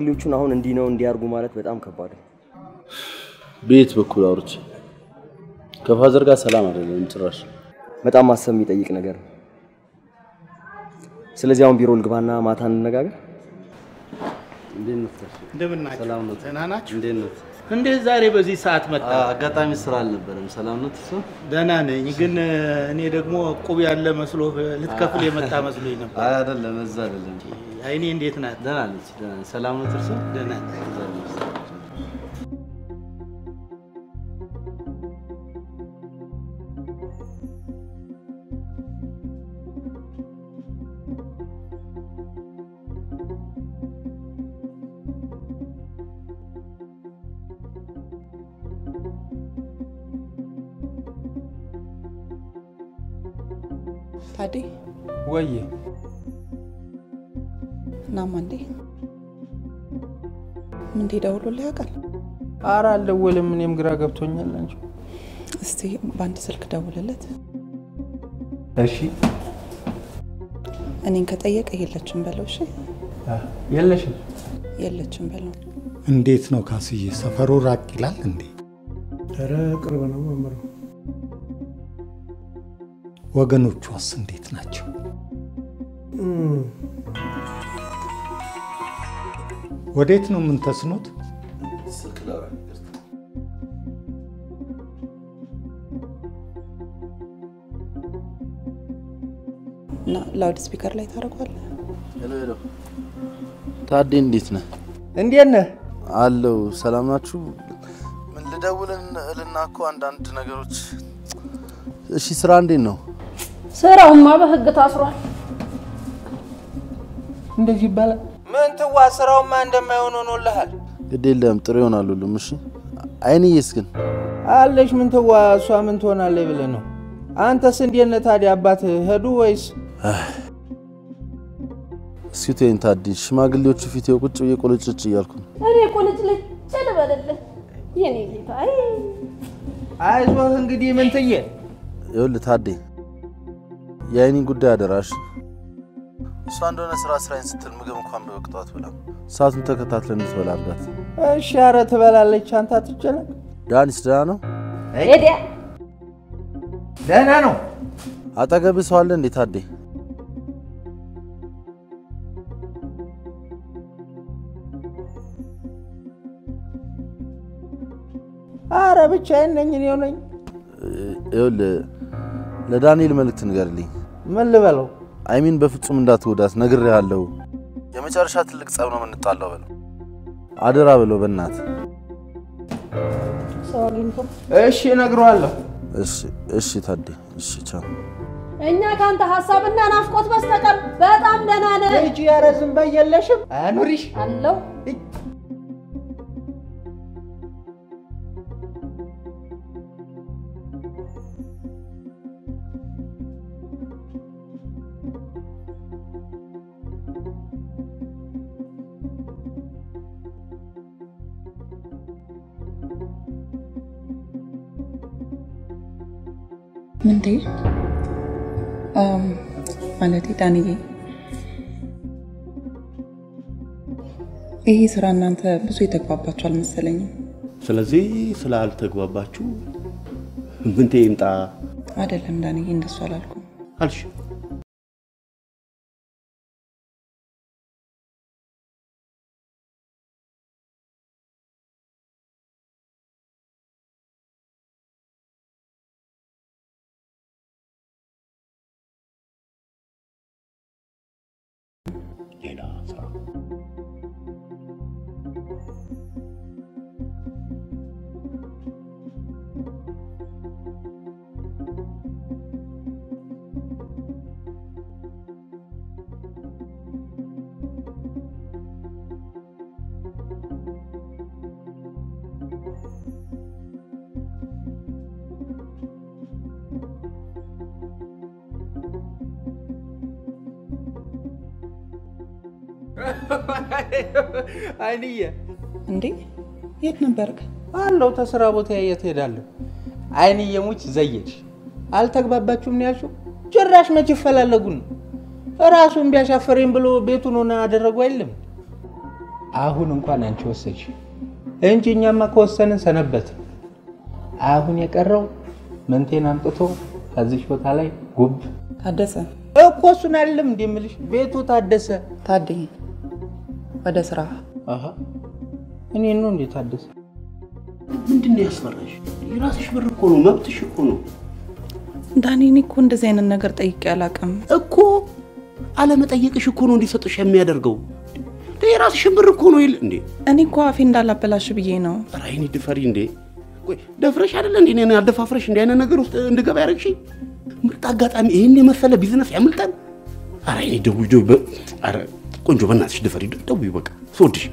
ሽማግሌዎቹን አሁን እንዲህ ነው እንዲያርጉ ማለት በጣም ከባድ ነው። በየት በኩል አውርቼ ከፋዘር ጋር ሰላም አይደለም ጭራሽ። በጣም ማሰብ የሚጠይቅ ነገር ነው። ስለዚህ አሁን ቢሮ ልግባና ማታ እንነጋገር።? እንደምን ናችሁ? ሰላም ነው። ደህና ናችሁ? እንዴት ዛሬ በዚህ ሰዓት መጣ? አጋጣሚ ስራ አልነበረም። ሰላም ነው እሱ? ደህና ነኝ፣ ግን እኔ ደግሞ ቁብ ያለ መስሎ ልትከፍል የመጣ መስሎኝ ነበር። አይ አይደለም፣ እዛ አይደለም። አይኔ እንዴት ናት? ደህና ነች። ሰላም ነው እርሶ? ደህና እዛ ነች። ታዴ ወዬ ናማ እንዴ ምን ደውሎልህ ያውቃል? ኧረ አልደወልም። እኔም ግራ ገብቶኛል። አንቺ እስቲ በአንድ ስልክ ደውልለት። እሺ እኔን ከጠየቀ የለችም በለው። እሺ የለሽም? የለችም በለው። እንዴት ነው ካስዬ? ሰፈሩ ራቅ ይላል እንዴ? ኧረ ቅርብ ነው መምህሩ። ወገኖቿስ እንዴት ናቸው? ወዴት ነው የምንተስኑት? እና loud speaker ላይ Hello፣ ታዴ እንዴት ነህ? እንዴት ነህ? አለው። ሰላም ናችሁ? ምን ልደውልን እልና እኮ አንዳንድ ነገሮች። እሺ፣ ስራ እንዴት ነው? ስራውማ በህግ ታስሯል። እንደዚህ ይባላል? ምን ትዋ ስራውማ እንደማይሆን ሆኖልሃል። ግድ የለም ጥሩ ይሆናል ሁሉም። እሺ፣ አይንዬስ ግን አለሽ ምን ትዋ እሷ ምን ትሆናለች ብለህ ነው? አንተስ እንዴት ነህ ታዲያ? አባት ሄዱ ወይስ? እስኪ ተይኝ ታዲ፣ ሽማግሌዎቹ ፊት ቁጭ ብዬ ቁልጭጭ እያልኩ ነው። እኔ ቁልጭ ልጭ ልበልልህ የኔ ጌታ። አይ አይዞህ እንግዲህ ምን ትዬ ይኸውልህ ታዴ፣ የአይኒን ጉዳይ አደራሽ። እሷ እንደሆነ ስራ ስራዬን ስትል ምግብ እንኳን በወቅቷት ብላ ሰዓቱን ተከታትለን እንድትበላ አድርጋት። እሺ፣ ኧረ ትበላለች። አንተ አትጨነቅ። ዳኒስ ደህና ነው? ደህና ነው። አጠገብህ ሰው አለ እንዴ ታዴ? አረ ብቻዬን ነኝ እኔው ነኝ። ይኸውልህ ለዳንኤል መልእክት ንገርልኝ። ምን ልበለው? አይሚን በፍጹም እንዳትጎዳት ነግሬሃለሁ። የመጨረሻ ትልቅ ጸብ ነው የምንጣላው በለው። አደራ በለው በእናት ሰው አግኝቶ እሺ እነግረዋለሁ። እሺ እሺ ታዴ እሺ ቻው። እኛ ከአንተ ሀሳብና ናፍቆት በስተቀር በጣም ደህና ነን። ልጅ ኧረ ዝም በይ የለሽም አኑሪሽ አለው ማለቴ ዳንዬ፣ ይሄ ስራ እናንተ ብዙ የተግባባችሁ አልመሰለኝም። ስለዚህ ስላልተግባባችሁ ምንቴ ይምጣ አይደለም ዳንዬ፣ እንደሱ አላልኩም። አልሽ። ሌላ ስራ አይንዬ እንዴ የት ነበርክ? አለው ተስራ ቦታ የት ሄዳለሁ? አይንዬ ሙች ዘየድሽ። አልተግባባችሁም ነው ያልሽው? ጭራሽ መች ይፈላለጉን? ራሱን ቢያሻፈሬን ብሎ ቤቱን ሆነ አደረጉ አይልም። አሁን እንኳን አንቺ ወሰንሽ እንጂ እኛማ ከወሰንን ሰነበት። አሁን የቀረው መንቴን አምጥቶ ከዚህ ቦታ ላይ ጉብ ታደሰ እኮ እሱን አይደለም እንዴ የምልሽ፣ ቤቱ ታደሰ። ታዴ ወደ ስራ እኔ ነው እንዴ ታደሰ? ምንድን ነው ያስፈራሽ? የራስሽ ብር እኮ ነው፣ መብትሽ እኮ ነው ዳኒ። እኔ እኮ እንደዚህ አይነት ነገር ጠይቄ አላውቅም እኮ። አለመጠየቅሽ እኮ ነው እንዲሰጡሽ የሚያደርገው። የራስሽን ብር እኮ ነው ይል እንዴ። እኔ እኮ አፌ እንዳላበላሽ ብዬ ነው። ኧረ አይኔ ድፈሪ እንዴ! ቆይ ደፍረሽ አይደለ እንዴ እኔን አደፋፍረሽ እንዲህ አይነት ነገር ውስጥ እንድገባ ያደረግሽኝ? ምርጥ አጋጣሚ ይህን የመሰለ ቢዝነስ ያምልጠን። ኧረ አይኔ ደውይ ደውይ። ኧረ ቆንጆ በእናትሽ ድፈሪ፣ ደውይ በቃ ስወድሽ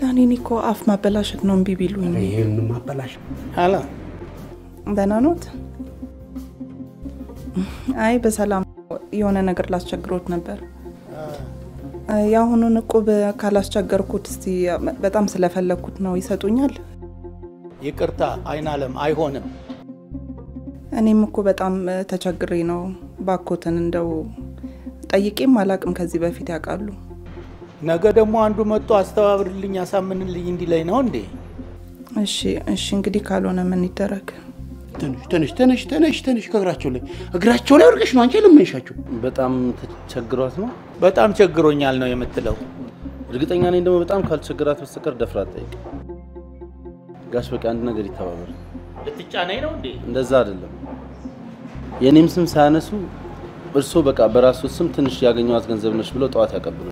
ዳኒ፣ እኔ እኮ አፍ ማበላሸት ነው እምቢ ቢሉኝ። ይህን ማበላሽ አሎ ደህና ኖት? አይ በሰላም የሆነ ነገር ላስቸግሮት ነበር። የአሁኑን እቁብ ካላስቸገርኩት እስቲ በጣም ስለፈለግኩት ነው ይሰጡኛል? ይቅርታ አይን አለም አይሆንም። እኔም እኮ በጣም ተቸግሬ ነው። ባኮትን እንደው ጠይቄም አላቅም ከዚህ በፊት ያውቃሉ። ነገ ደግሞ አንዱ መጥቶ አስተባብርልኝ፣ አሳምንልኝ እንዲለኝ ነው እንዴ? እሺ እሺ፣ እንግዲህ ካልሆነ ምን ይደረግ? ትንሽ ትንሽ ትንሽ ትንሽ ትንሽ ከእግራቸው ላይ እግራቸው ላይ ወድቀሽ ነው አንቺ ለምንሻቸው። በጣም ተቸግሯት ነው። በጣም ቸግሮኛል ነው የምትለው? እርግጠኛ ነኝ ደግሞ በጣም ካልቸገራት በስተቀር ደፍራ አትጠይቅ። ጋሽ በቃ አንድ ነገር ይተባበር። ልትጫነኝ ነው እንዴ? እንደዛ አይደለም። የእኔም ስም ሳያነሱ እርሶ በቃ በራሱ ስም ትንሽ ያገኘዋት ገንዘብ ነች ብለው ጠዋት ያቀብሉ።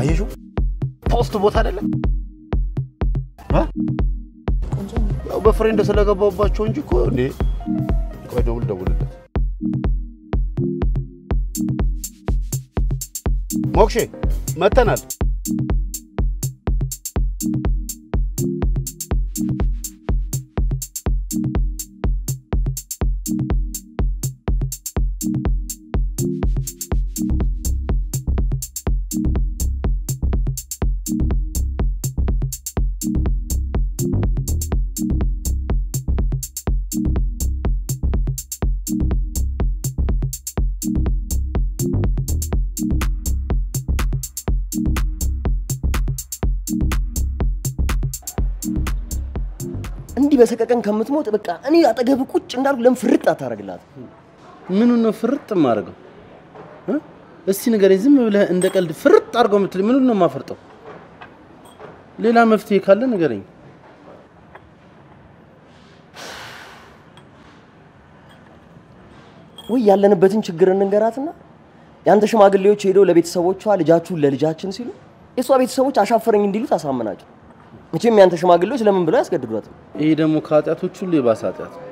አየሽው? ፖስት ቦታ አይደለም በፍሬንድ ስለገባባቸው እንጂ እኮ እንዴ። ቆይ ደውል ደውልለት። ሞክሼ መተናል። በሰቀቀን ከምትሞት በቃ እኔ አጠገብ ቁጭ እንዳልኩ ለምን ፍርጥ አታደርግላት? ምኑ ነው ፍርጥ የማደርገው? እስቲ ንገረኝ። ዝም ብለህ እንደ ቀልድ ፍርጥ አድርገው የምትል ምኑን ነው የማፈርጠው? ሌላ መፍትሄ ካለ ንገረኝ። ወይ ያለንበትን ችግር እንንገራትና የአንተ ሽማግሌዎች ሄደው ለቤተሰቦቿ ልጃችሁን ለልጃችን ሲሉ የእሷ ቤተሰቦች አሻፈረኝ እንዲሉ ታሳምናቸው። መቼም ያንተ ሽማግሌዎች ለምን ብለው ያስገድዷትም? ይሄ ደግሞ ከኃጢአቶች ሁሉ የባሰ ኃጢአት ነው።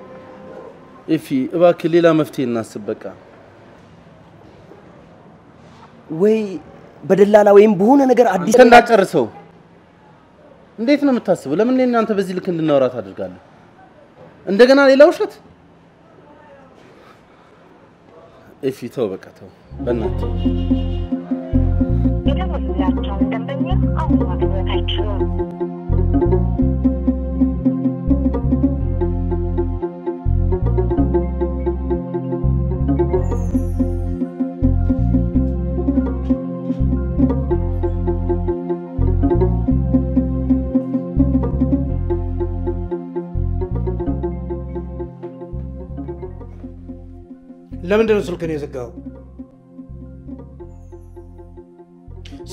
ኤፊ እባክህ ሌላ መፍትሄ እናስብ። በቃ ወይ በደላላ ወይም በሆነ ነገር አዲስ እንዳጨርሰው እንዴት ነው የምታስበው? ለምን እኔ እናንተ በዚህ ልክ እንድናወራ ታደርጋለህ? እንደገና ሌላ ውሸት? ኤፊ ተው፣ በቃ ተው፣ በእናትህ የደወሉላቸውን ደንበኛ አሁን ማግኘት አይችሉም። ለምንድን ነው ስልክህን የዘጋው?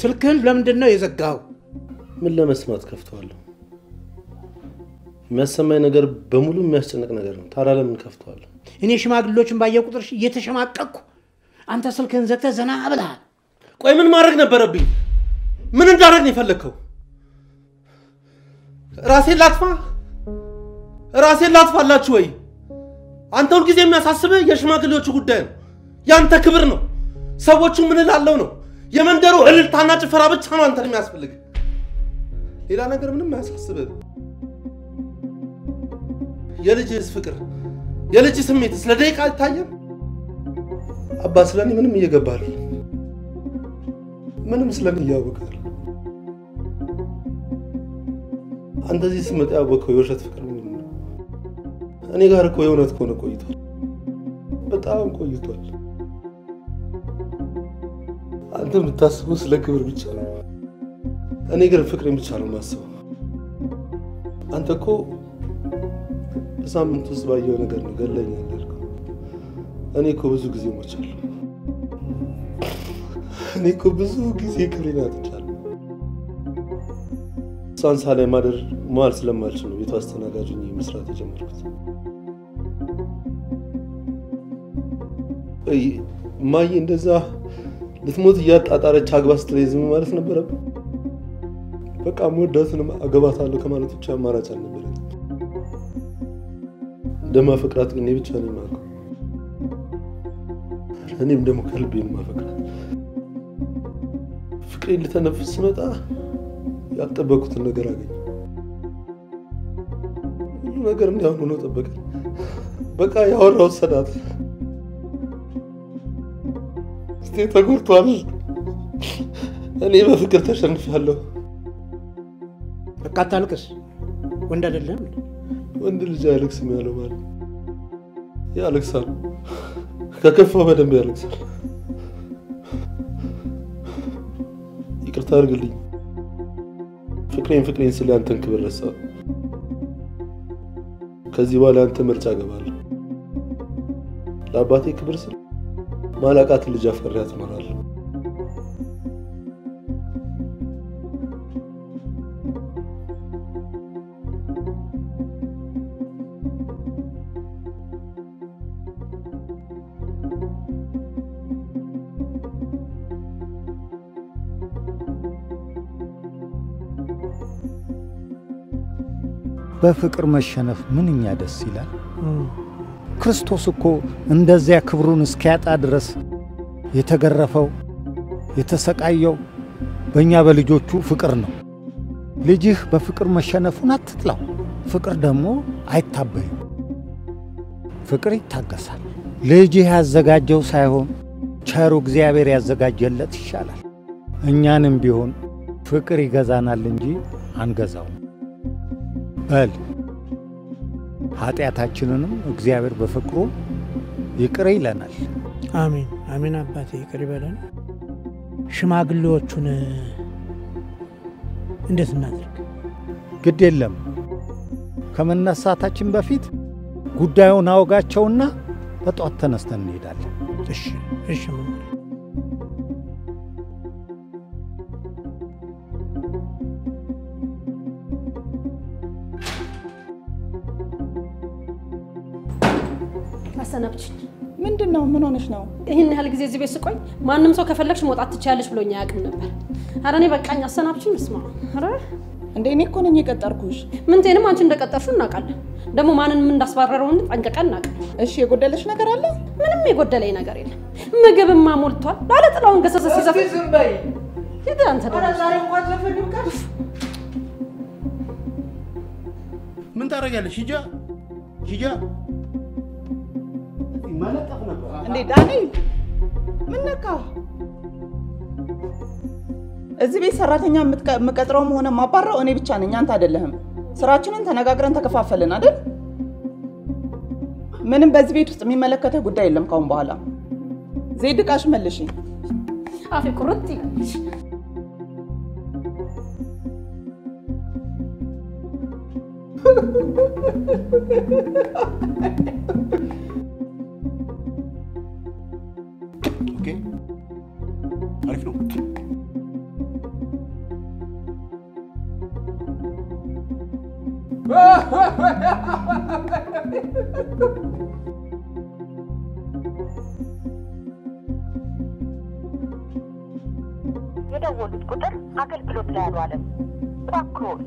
ስልክህን ለምንድን ነው የዘጋው? ምን ለመስማት ከፍተዋለሁ? የሚያሰማኝ ነገር በሙሉ የሚያስጨንቅ ነገር ነው። ታዲያ ለምን ከፍተዋለሁ? እኔ ሽማግሌዎችን ባየው ቁጥር እየተሸማቀቅኩ፣ አንተ ስልክህን ዘግተህ ዘና ብለሃል። ቆይ ምን ማድረግ ነበረብኝ? ምን እንዳደረግ ነው የፈለግከው? ራሴን ላጥፋ? ራሴን ላጥፋላችሁ ወይ? አንተ ሁልጊዜ የሚያሳስብህ የሽማግሌዎቹ ጉዳይ ነው። ያንተ ክብር ነው። ሰዎቹ ምን እላለው ነው። የመንደሩ እልልታና ጭፈራ ብቻ ነው አንተን የሚያስፈልግ። ሌላ ነገር ምንም አያሳስብህ። የልጅህስ ፍቅር፣ የልጅ ስሜት ስለ ደቂቃ አይታየም? አባ ስለ እኔ ምንም እየገባል ምንም ስለኔ እያወቃል። አንተ እዚህ ስትመጣ ያወቅኸው የውሸት ፍቅር ምንድን ነው? እኔ ጋር እኮ የእውነት ከሆነ ቆይቷል፣ በጣም ቆይቷል። አንተ የምታስበው ስለ ክብር ብቻ ነው። እኔ ግን ፍቅሬን ብቻ ነው የማስበው። አንተ እኮ በሳምንት ውስጥ ባየው ነገር ነው ገለኛል ያልከው። እኔ እኮ ብዙ ጊዜ ሞቻለሁ። እኔ እኮ ብዙ ጊዜ ክብሬን አጥቻለሁ። እሷን ሳላይ ማደር መዋል ስለማልችል ነው ቤቷ አስተናጋጅ መስራት የጀመርኩት። ማዬ እንደዛ ልትሞት እያጣጣረች አግባ ስትለኝ ዝም ማለት ነበረብን? በቃ መወዳትንም አገባታለሁ ከማለት ውጭ አማራጭ አልነበረኝ። እንደማፈቅራት ግን እኔ ብቻ ነኝ የማውቀው። እኔም ደግሞ ከልቤ ነው የማፈቅራት። ፍቅሬን ልተነፍስ ስመጣ ያልጠበኩትን ነገር አገኘ። ሁሉ ነገር እንዲያሁን ሆኖ ጠበቀ። በቃ ያወራው ሰዳት እስቴ ተጎድቷል። እኔ በፍቅር ተሸንፊያለሁ። በቃ አታልቅስ፣ ወንድ አይደለም። ወንድ ልጅ አያለቅስም ያለው ማለት ያለቅሳል። ከከፋው በደንብ ያለቅሳል። ይቅርታ አድርግልኝ። ፍቅሬን ፍቅሬን ስለ አንተን ክብር ረሳሁ። ከዚህ በኋላ አንተ ምርጫ እገባለሁ። ለአባቴ ክብር ስል ማላቃትን ልጅ አፍቅሬያት እኖራለሁ። በፍቅር መሸነፍ ምንኛ ደስ ይላል። ክርስቶስ እኮ እንደዚያ ክብሩን እስኪያጣ ድረስ የተገረፈው የተሰቃየው በእኛ በልጆቹ ፍቅር ነው። ልጅህ በፍቅር መሸነፉን አትጥላው። ፍቅር ደግሞ አይታበይም። ፍቅር ይታገሳል። ልጅህ ያዘጋጀው ሳይሆን ቸሩ እግዚአብሔር ያዘጋጀለት ይሻላል። እኛንም ቢሆን ፍቅር ይገዛናል እንጂ አንገዛውም። በል ኃጢአታችንንም እግዚአብሔር በፍቅሩ ይቅር ይለናል። አሜን አሜን። አባቴ ይቅር ይበለን። ሽማግሌዎቹን እንዴት እናድርግ? ግድ የለም ከመነሳታችን በፊት ጉዳዩን አውጋቸውና በጧት ተነስተን እንሄዳለን። እሺ እሺ። አሰናብችኝ። ምንድን ነው? ምን ሆነሽ ነው? ይህን ያህል ጊዜ እዚህ ቤት ስቆይ ማንም ሰው ከፈለግሽ መውጣት ትችያለሽ ብሎኝ አያውቅም ነበር። ኧረ እኔ በቃኝ፣ አሰናብችኝ። እስማ ኧረ እንዴ እኔ እኮ ነኝ የቀጠርኩሽ። ምንቴንም አንቺ እንደቀጠርሽው እናውቃለን። ደግሞ ማንንም እንዳስባረረውን ጠንቅቀን እናውቃለን። እሺ የጎደለሽ ነገር አለ? ምንም የጎደለኝ ነገር የለም። ምግብማ ሞልቷል። ባለ ጥላውን ገሰሰ ሲዘፍን ዝም በይ። ሂድ አንተ ምን ታደርጊያለሽ? ሂጃ ሂጃ መለጠፍ ነበር። እንዴ ዳንኤል ምን ነካ? እዚህ ቤት ሰራተኛ የምትቀ- የምቀጥረውም ሆነ ማባራው እኔ ብቻ ነኝ፣ አንተ አይደለህም። ስራችንን ተነጋግረን ተከፋፈልን አይደል? ምንም በዚህ ቤት ውስጥ የሚመለከተ ጉዳይ የለም ካሁን በኋላ። ዜድ ዕቃሽ መልሽ። አፌ ቁርጥ ይላል።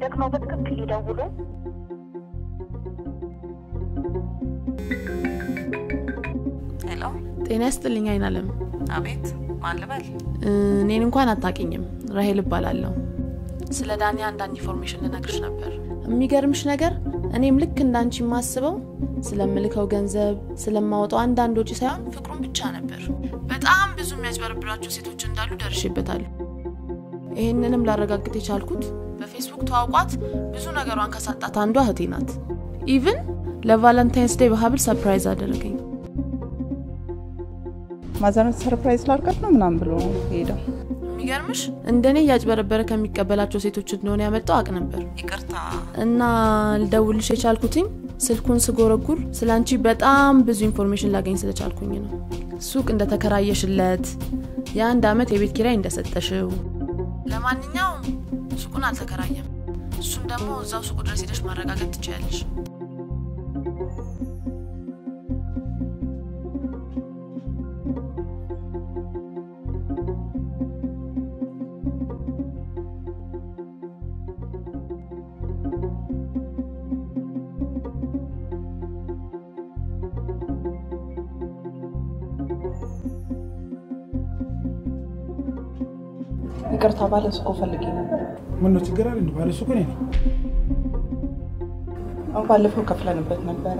ደግሞ በትክክል ይደውሉ። Hello፣ ጤና ይስጥልኝ አይናለም። አቤት፣ ማን ልበል? እኔን እንኳን አታውቂኝም። ራሄል እባላለሁ። ስለ ዳኒ አንዳንድ information ልነግርሽ ነበር። የሚገርምሽ ነገር እኔም ልክ እንዳንቺ የማስበው ስለምልከው ገንዘብ ስለማወጣው አንዳንድ ወጪ ሳይሆን ፍቅሩን ብቻ ነበር። በጣም ብዙ የሚያጭበረብራቸው ሴቶች እንዳሉ ደርሼበታለሁ። ይህንንም ላረጋግጥ የቻልኩት በፌስቡክ ተዋውቋት ብዙ ነገሯን ካሳጣት አንዷ እህቴ ናት። Even ለ Valentine's Day በሀብል surprise አደረገኝ። mother ን surprise ላድርጋት ነው ምናምን ብሎ ሄደው የሚገርምሽ እንደኔ እያጭበረበረ ከሚቀበላቸው ሴቶች እንደሆነ ያመጣው አቅ ነበር። ይቅርታ እና ልደውልሽ የቻልኩትኝ ስልኩን ስጎረጉር ስለ አንቺ በጣም ብዙ information ላገኝ ስለቻልኩኝ ነው። ሱቅ እንደተከራየሽለት፣ የአንድ አመት የቤት ኪራይ እንደሰጠሽው። ለማንኛውም ሱቁን አልተከራየም። እሱን ደግሞ እዛው ሱቁ ድረስ ሄደሽ ማረጋገጥ ትችያለሽ። ይቅርታ ባለ ሱቁ ፈልጌ ነበር። ምን ነው ችግር አለ? እንደ ባለ ሱቁ ነኝ። አሁን ባለፈው ከፍለንበት ነበረ።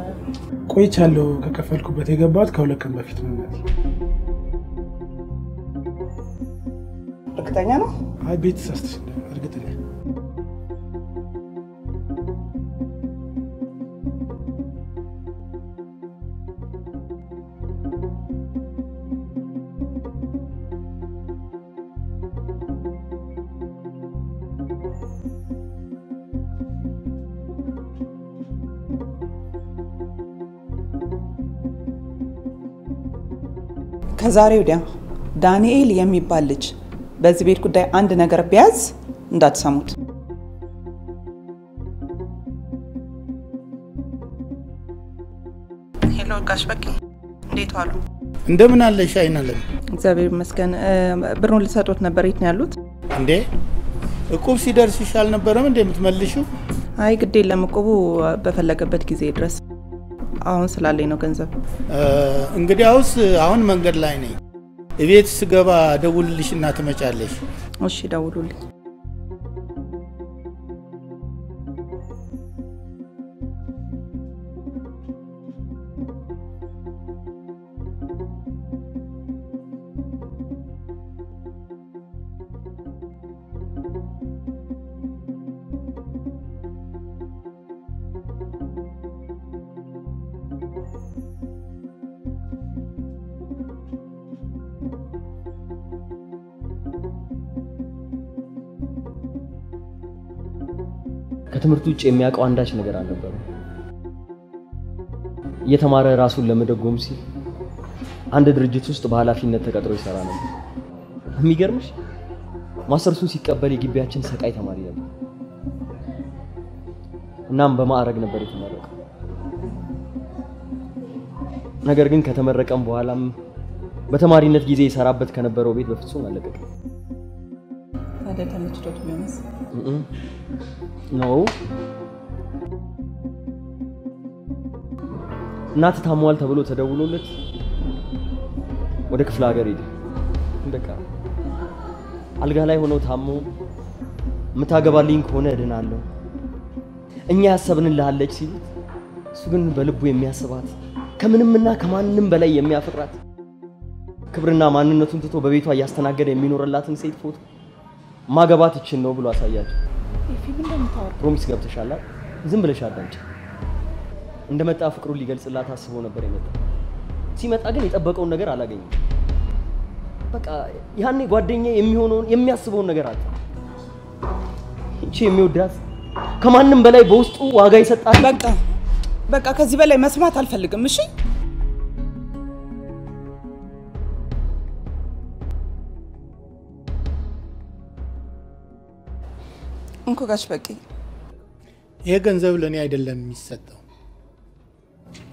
ቆይቻለሁ ከከፈልኩበት የገባሁት ከሁለት ቀን በፊት ነው። እናቴ እርግጠኛ ነው? አይ ቤት ሳስትሽ ከዛሬ ወዲያ ዳንኤል የሚባል ልጅ በዚህ ቤት ጉዳይ አንድ ነገር ቢያዝ እንዳትሰሙት። Hello ጋሽ በቂ እንዴት ዋሉ? እንደምን አለሽ አይናለም? እግዚአብሔር ይመስገን። ብሩን ልሰጦት ነበር። የት ነው ያሉት? እንዴ እቁብ ሲደርስሽ አልነበረም እንዴ የምትመልሺው? አይ ግድ የለም እቁቡ በፈለገበት ጊዜ ድረስ። አሁን ስላለኝ ነው ገንዘብ። እንግዲያውስ አሁን መንገድ ላይ ነኝ። እቤት ስገባ ደውልልሽ እና ትመጫለሽ። እሺ ደውሉልኝ። ከትምህርት ውጭ የሚያውቀው አንዳች ነገር አልነበረም። እየተማረ ራሱን ለመደጎም ሲል አንድ ድርጅት ውስጥ በኃላፊነት ተቀጥሮ ይሰራ ነበር። የሚገርምሽ ማስተርሱን ሲቀበል የግቢያችን ሰቃይ ተማሪ ነበር። እናም በማዕረግ ነበር የተመረቀው። ነገር ግን ከተመረቀም በኋላም በተማሪነት ጊዜ የሰራበት ከነበረው ቤት በፍጹም ታዲያ ተመችቶት ቢሆንስ? ነው እናት ታሟል ተብሎ ተደውሎለት ወደ ክፍለ ሀገር ሄደ። በቃ አልጋ ላይ ሆነው ታሞ የምታገባልኝ ከሆነ እድናለሁ እኛ ያሰብንልሃለች ሲሉት እሱ ግን በልቡ የሚያስባት ከምንምና ከማንም በላይ የሚያፈቅራት ክብርና ማንነቱን ትቶ በቤቷ እያስተናገደ የሚኖርላትን ሴት ፎቶ ማገባት እችን ነው ብሎ አሳያቸው። Promise ገብተሻል። ዝም ብለሽ አዳምጪ። እንደመጣ ፍቅሩን ሊገልጽላት አስቦ ነበር የመጣ። ሲመጣ ግን የጠበቀውን ነገር አላገኘም። በቃ ያኔ ጓደኛ የሚሆነውን የሚያስበውን ነገር አጣ። ይቺ የሚወዳት ከማንም በላይ በውስጡ ዋጋ ይሰጣል። በቃ በቃ ከዚህ በላይ መስማት አልፈልግም። እሺ እንኮ ጋሽ በቂ ይሄ ገንዘብ ለእኔ አይደለም የሚሰጠው፣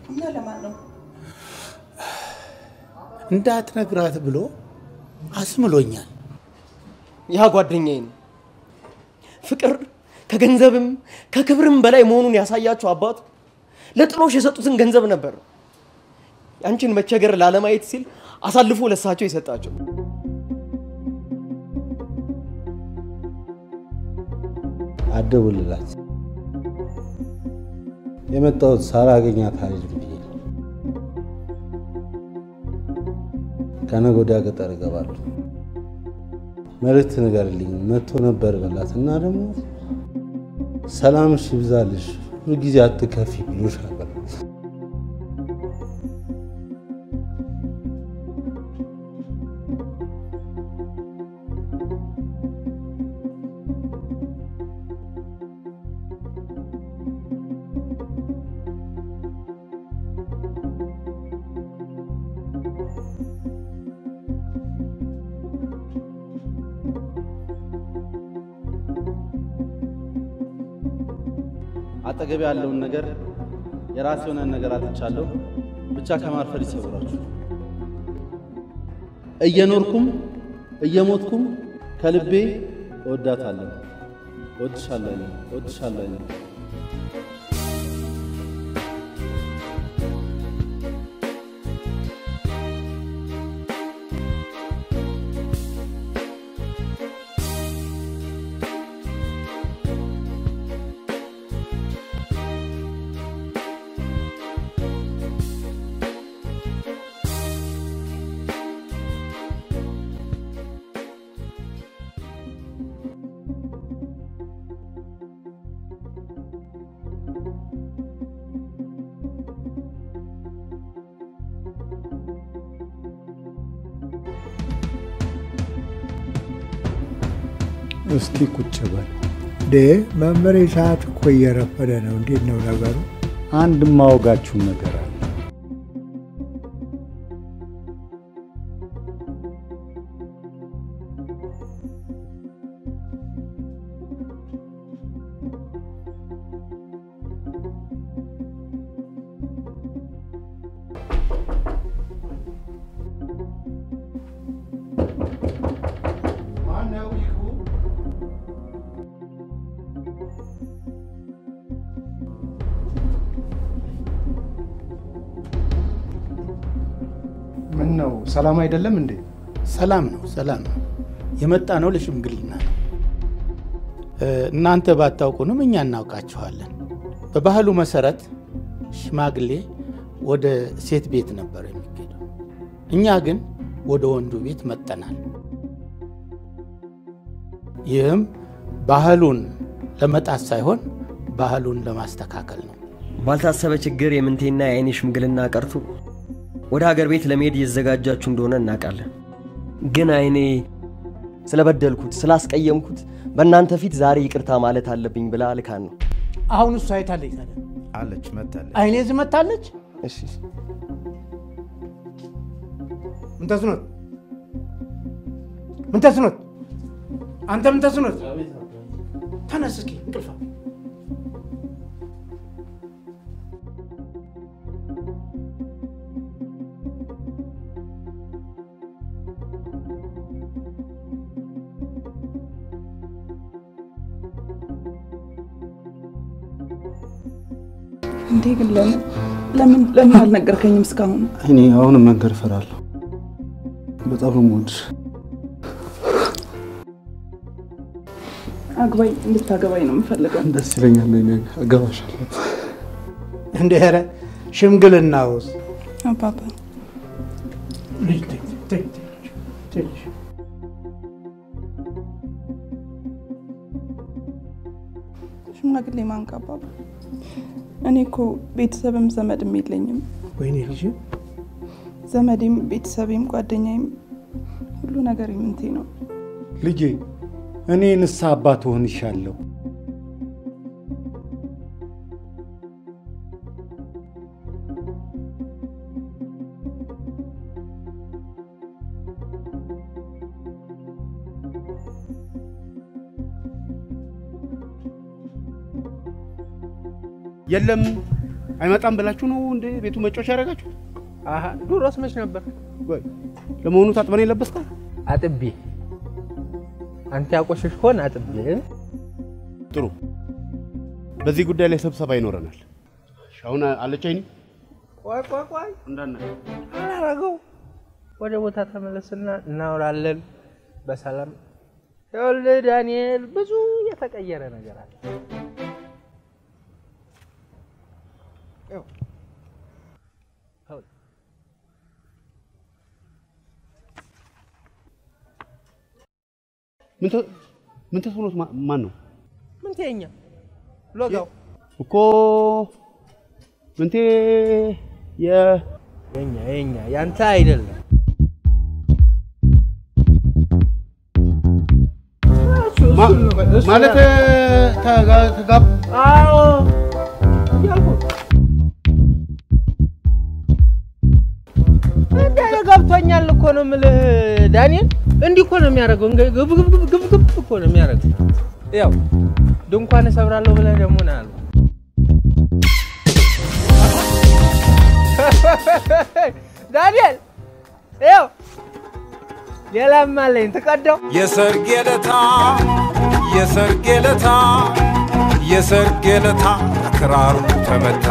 እና ለማን ነው? እንዳትነግራት ብሎ አስምሎኛል። ያ ጓደኛዬ ነው። ፍቅር ከገንዘብም ከክብርም በላይ መሆኑን ያሳያቸው አባቱ ለጥሎሽ የሰጡትን ገንዘብ ነበር ያንቺን መቸገር ላለማየት ሲል አሳልፎ ለሳቸው የሰጣቸው። አደውልላት። የመጣሁት ሳላገኛት አልሄድም ብዬ ከነገ ወዲያ ገጠር እገባለሁ። መልእክት ንገርልኝ መጥቶ ነበር በላት እና ደግሞ ሰላምሽ ይብዛልሽ ሁልጊዜ አትከፊ ብሎሻል አጠገብ ያለውን ነገር የራሴ የሆነ ነገር አጥቻለሁ። ብቻ ከማርፈድ ይሰውራችሁ። እየኖርኩም እየሞትኩም ከልቤ እወዳታለሁ። እወድሻለሁ እወድሻለሁ እስቲ ቁጭ በል ዴ መምህሬ፣ ሰዓት እኮ እየረፈደ ነው። እንዴት ነው ነገሩ? አንድ ማወጋችሁ ነገር ሰላም አይደለም እንዴ? ሰላም ነው፣ ሰላም ነው። የመጣ ነው ለሽምግልና ነው። እናንተ ባታውቁንም እኛ እናውቃችኋለን። በባህሉ መሰረት ሽማግሌ ወደ ሴት ቤት ነበር የሚሄደው። እኛ ግን ወደ ወንዱ ቤት መጠናል። ይህም ባህሉን ለመጣት ሳይሆን ባህሉን ለማስተካከል ነው። ባልታሰበ ችግር የምንቴና የአይኔ ሽምግልና ቀርቶ ወደ ሀገር ቤት ለመሄድ እየተዘጋጃችሁ እንደሆነ እናውቃለን። ግን አይኔ ስለበደልኩት ስላስቀየምኩት በእናንተ ፊት ዛሬ ይቅርታ ማለት አለብኝ ብላ ልካን ነው። አሁን እሷ አይታለች ታዲያ? አለች መታለች። አይኔ እዚህ መታለች። እሺ ምን ተስኖት? ምን ተስኖት? አንተ ምን ተስኖት? ተነስ እስኪ እንቅልፋ እንዴ ግን ለምን ለምን ለምን አልነገርከኝም እስካሁን? እኔ አሁንም መንገድ እፈራለሁ። በጣም ነው የምወድሽ። አግባኝ፣ እንድታገባኝ ነው የምፈልገው። ደስ ይለኛል። እኔ እገባሻለሁ። እንደ ኧረ ሽምግልና ውስጥ አባባ ሽማግሌ ማንቃ አባባ፣ እኔ እኮ ቤተሰብም ዘመድም የለኝም። ወይኔ ልጅ ዘመዴም ቤተሰቤም ጓደኛዬም ሁሉ ነገር ምንቴ ነው። ልጄ እኔ ንስሐ አባት ሆንሻለሁ። የለም አይመጣም ብላችሁ ነው እንደ ቤቱ መጫወቻ ያደረጋችሁ? አሀ መች ነበር? ወይ ለመሆኑ ታጥበን የለበስከው? አጥቤ አንተ ያቆሸሽከውን አጥቤ ጥሩ። በዚህ ጉዳይ ላይ ስብሰባ ይኖረናል። አሁን አለች አይኒ ቆይ ቆይ ቆይ እንዳነ አላረገው ወደ ቦታ ተመለስና እናወራለን በሰላም። ይኸውልህ ዳንኤል፣ ብዙ የተቀየረ ነገር አለ። ይኸው ምን ተ- ምን ተስኖት ማ- ማን ነው ምን ትየኛ ሎጋው እኮ ምንቴ የ የኛ የኛ ያንተ አይደለም። ማ- ማለት ተጋ- ተጋብ አዎ እያልኩ እንዲህ አይነት ገብቶኛል እኮ ነው የምልህ ዳንኤል። እንዲህ እኮ ነው የሚያደርገው፣ ግብግብግብግብ እኮ ነው የሚያደርገው። ያው ድንኳን እሰብራለሁ ብለህ ደግሞ ነው ያለው። ዳንኤል ያው ሌላም አለኝ ትቀደው የሰርጌ ለታ የሰርጌ ለታ የሰርጌ ለታ ክራሩ ተመታ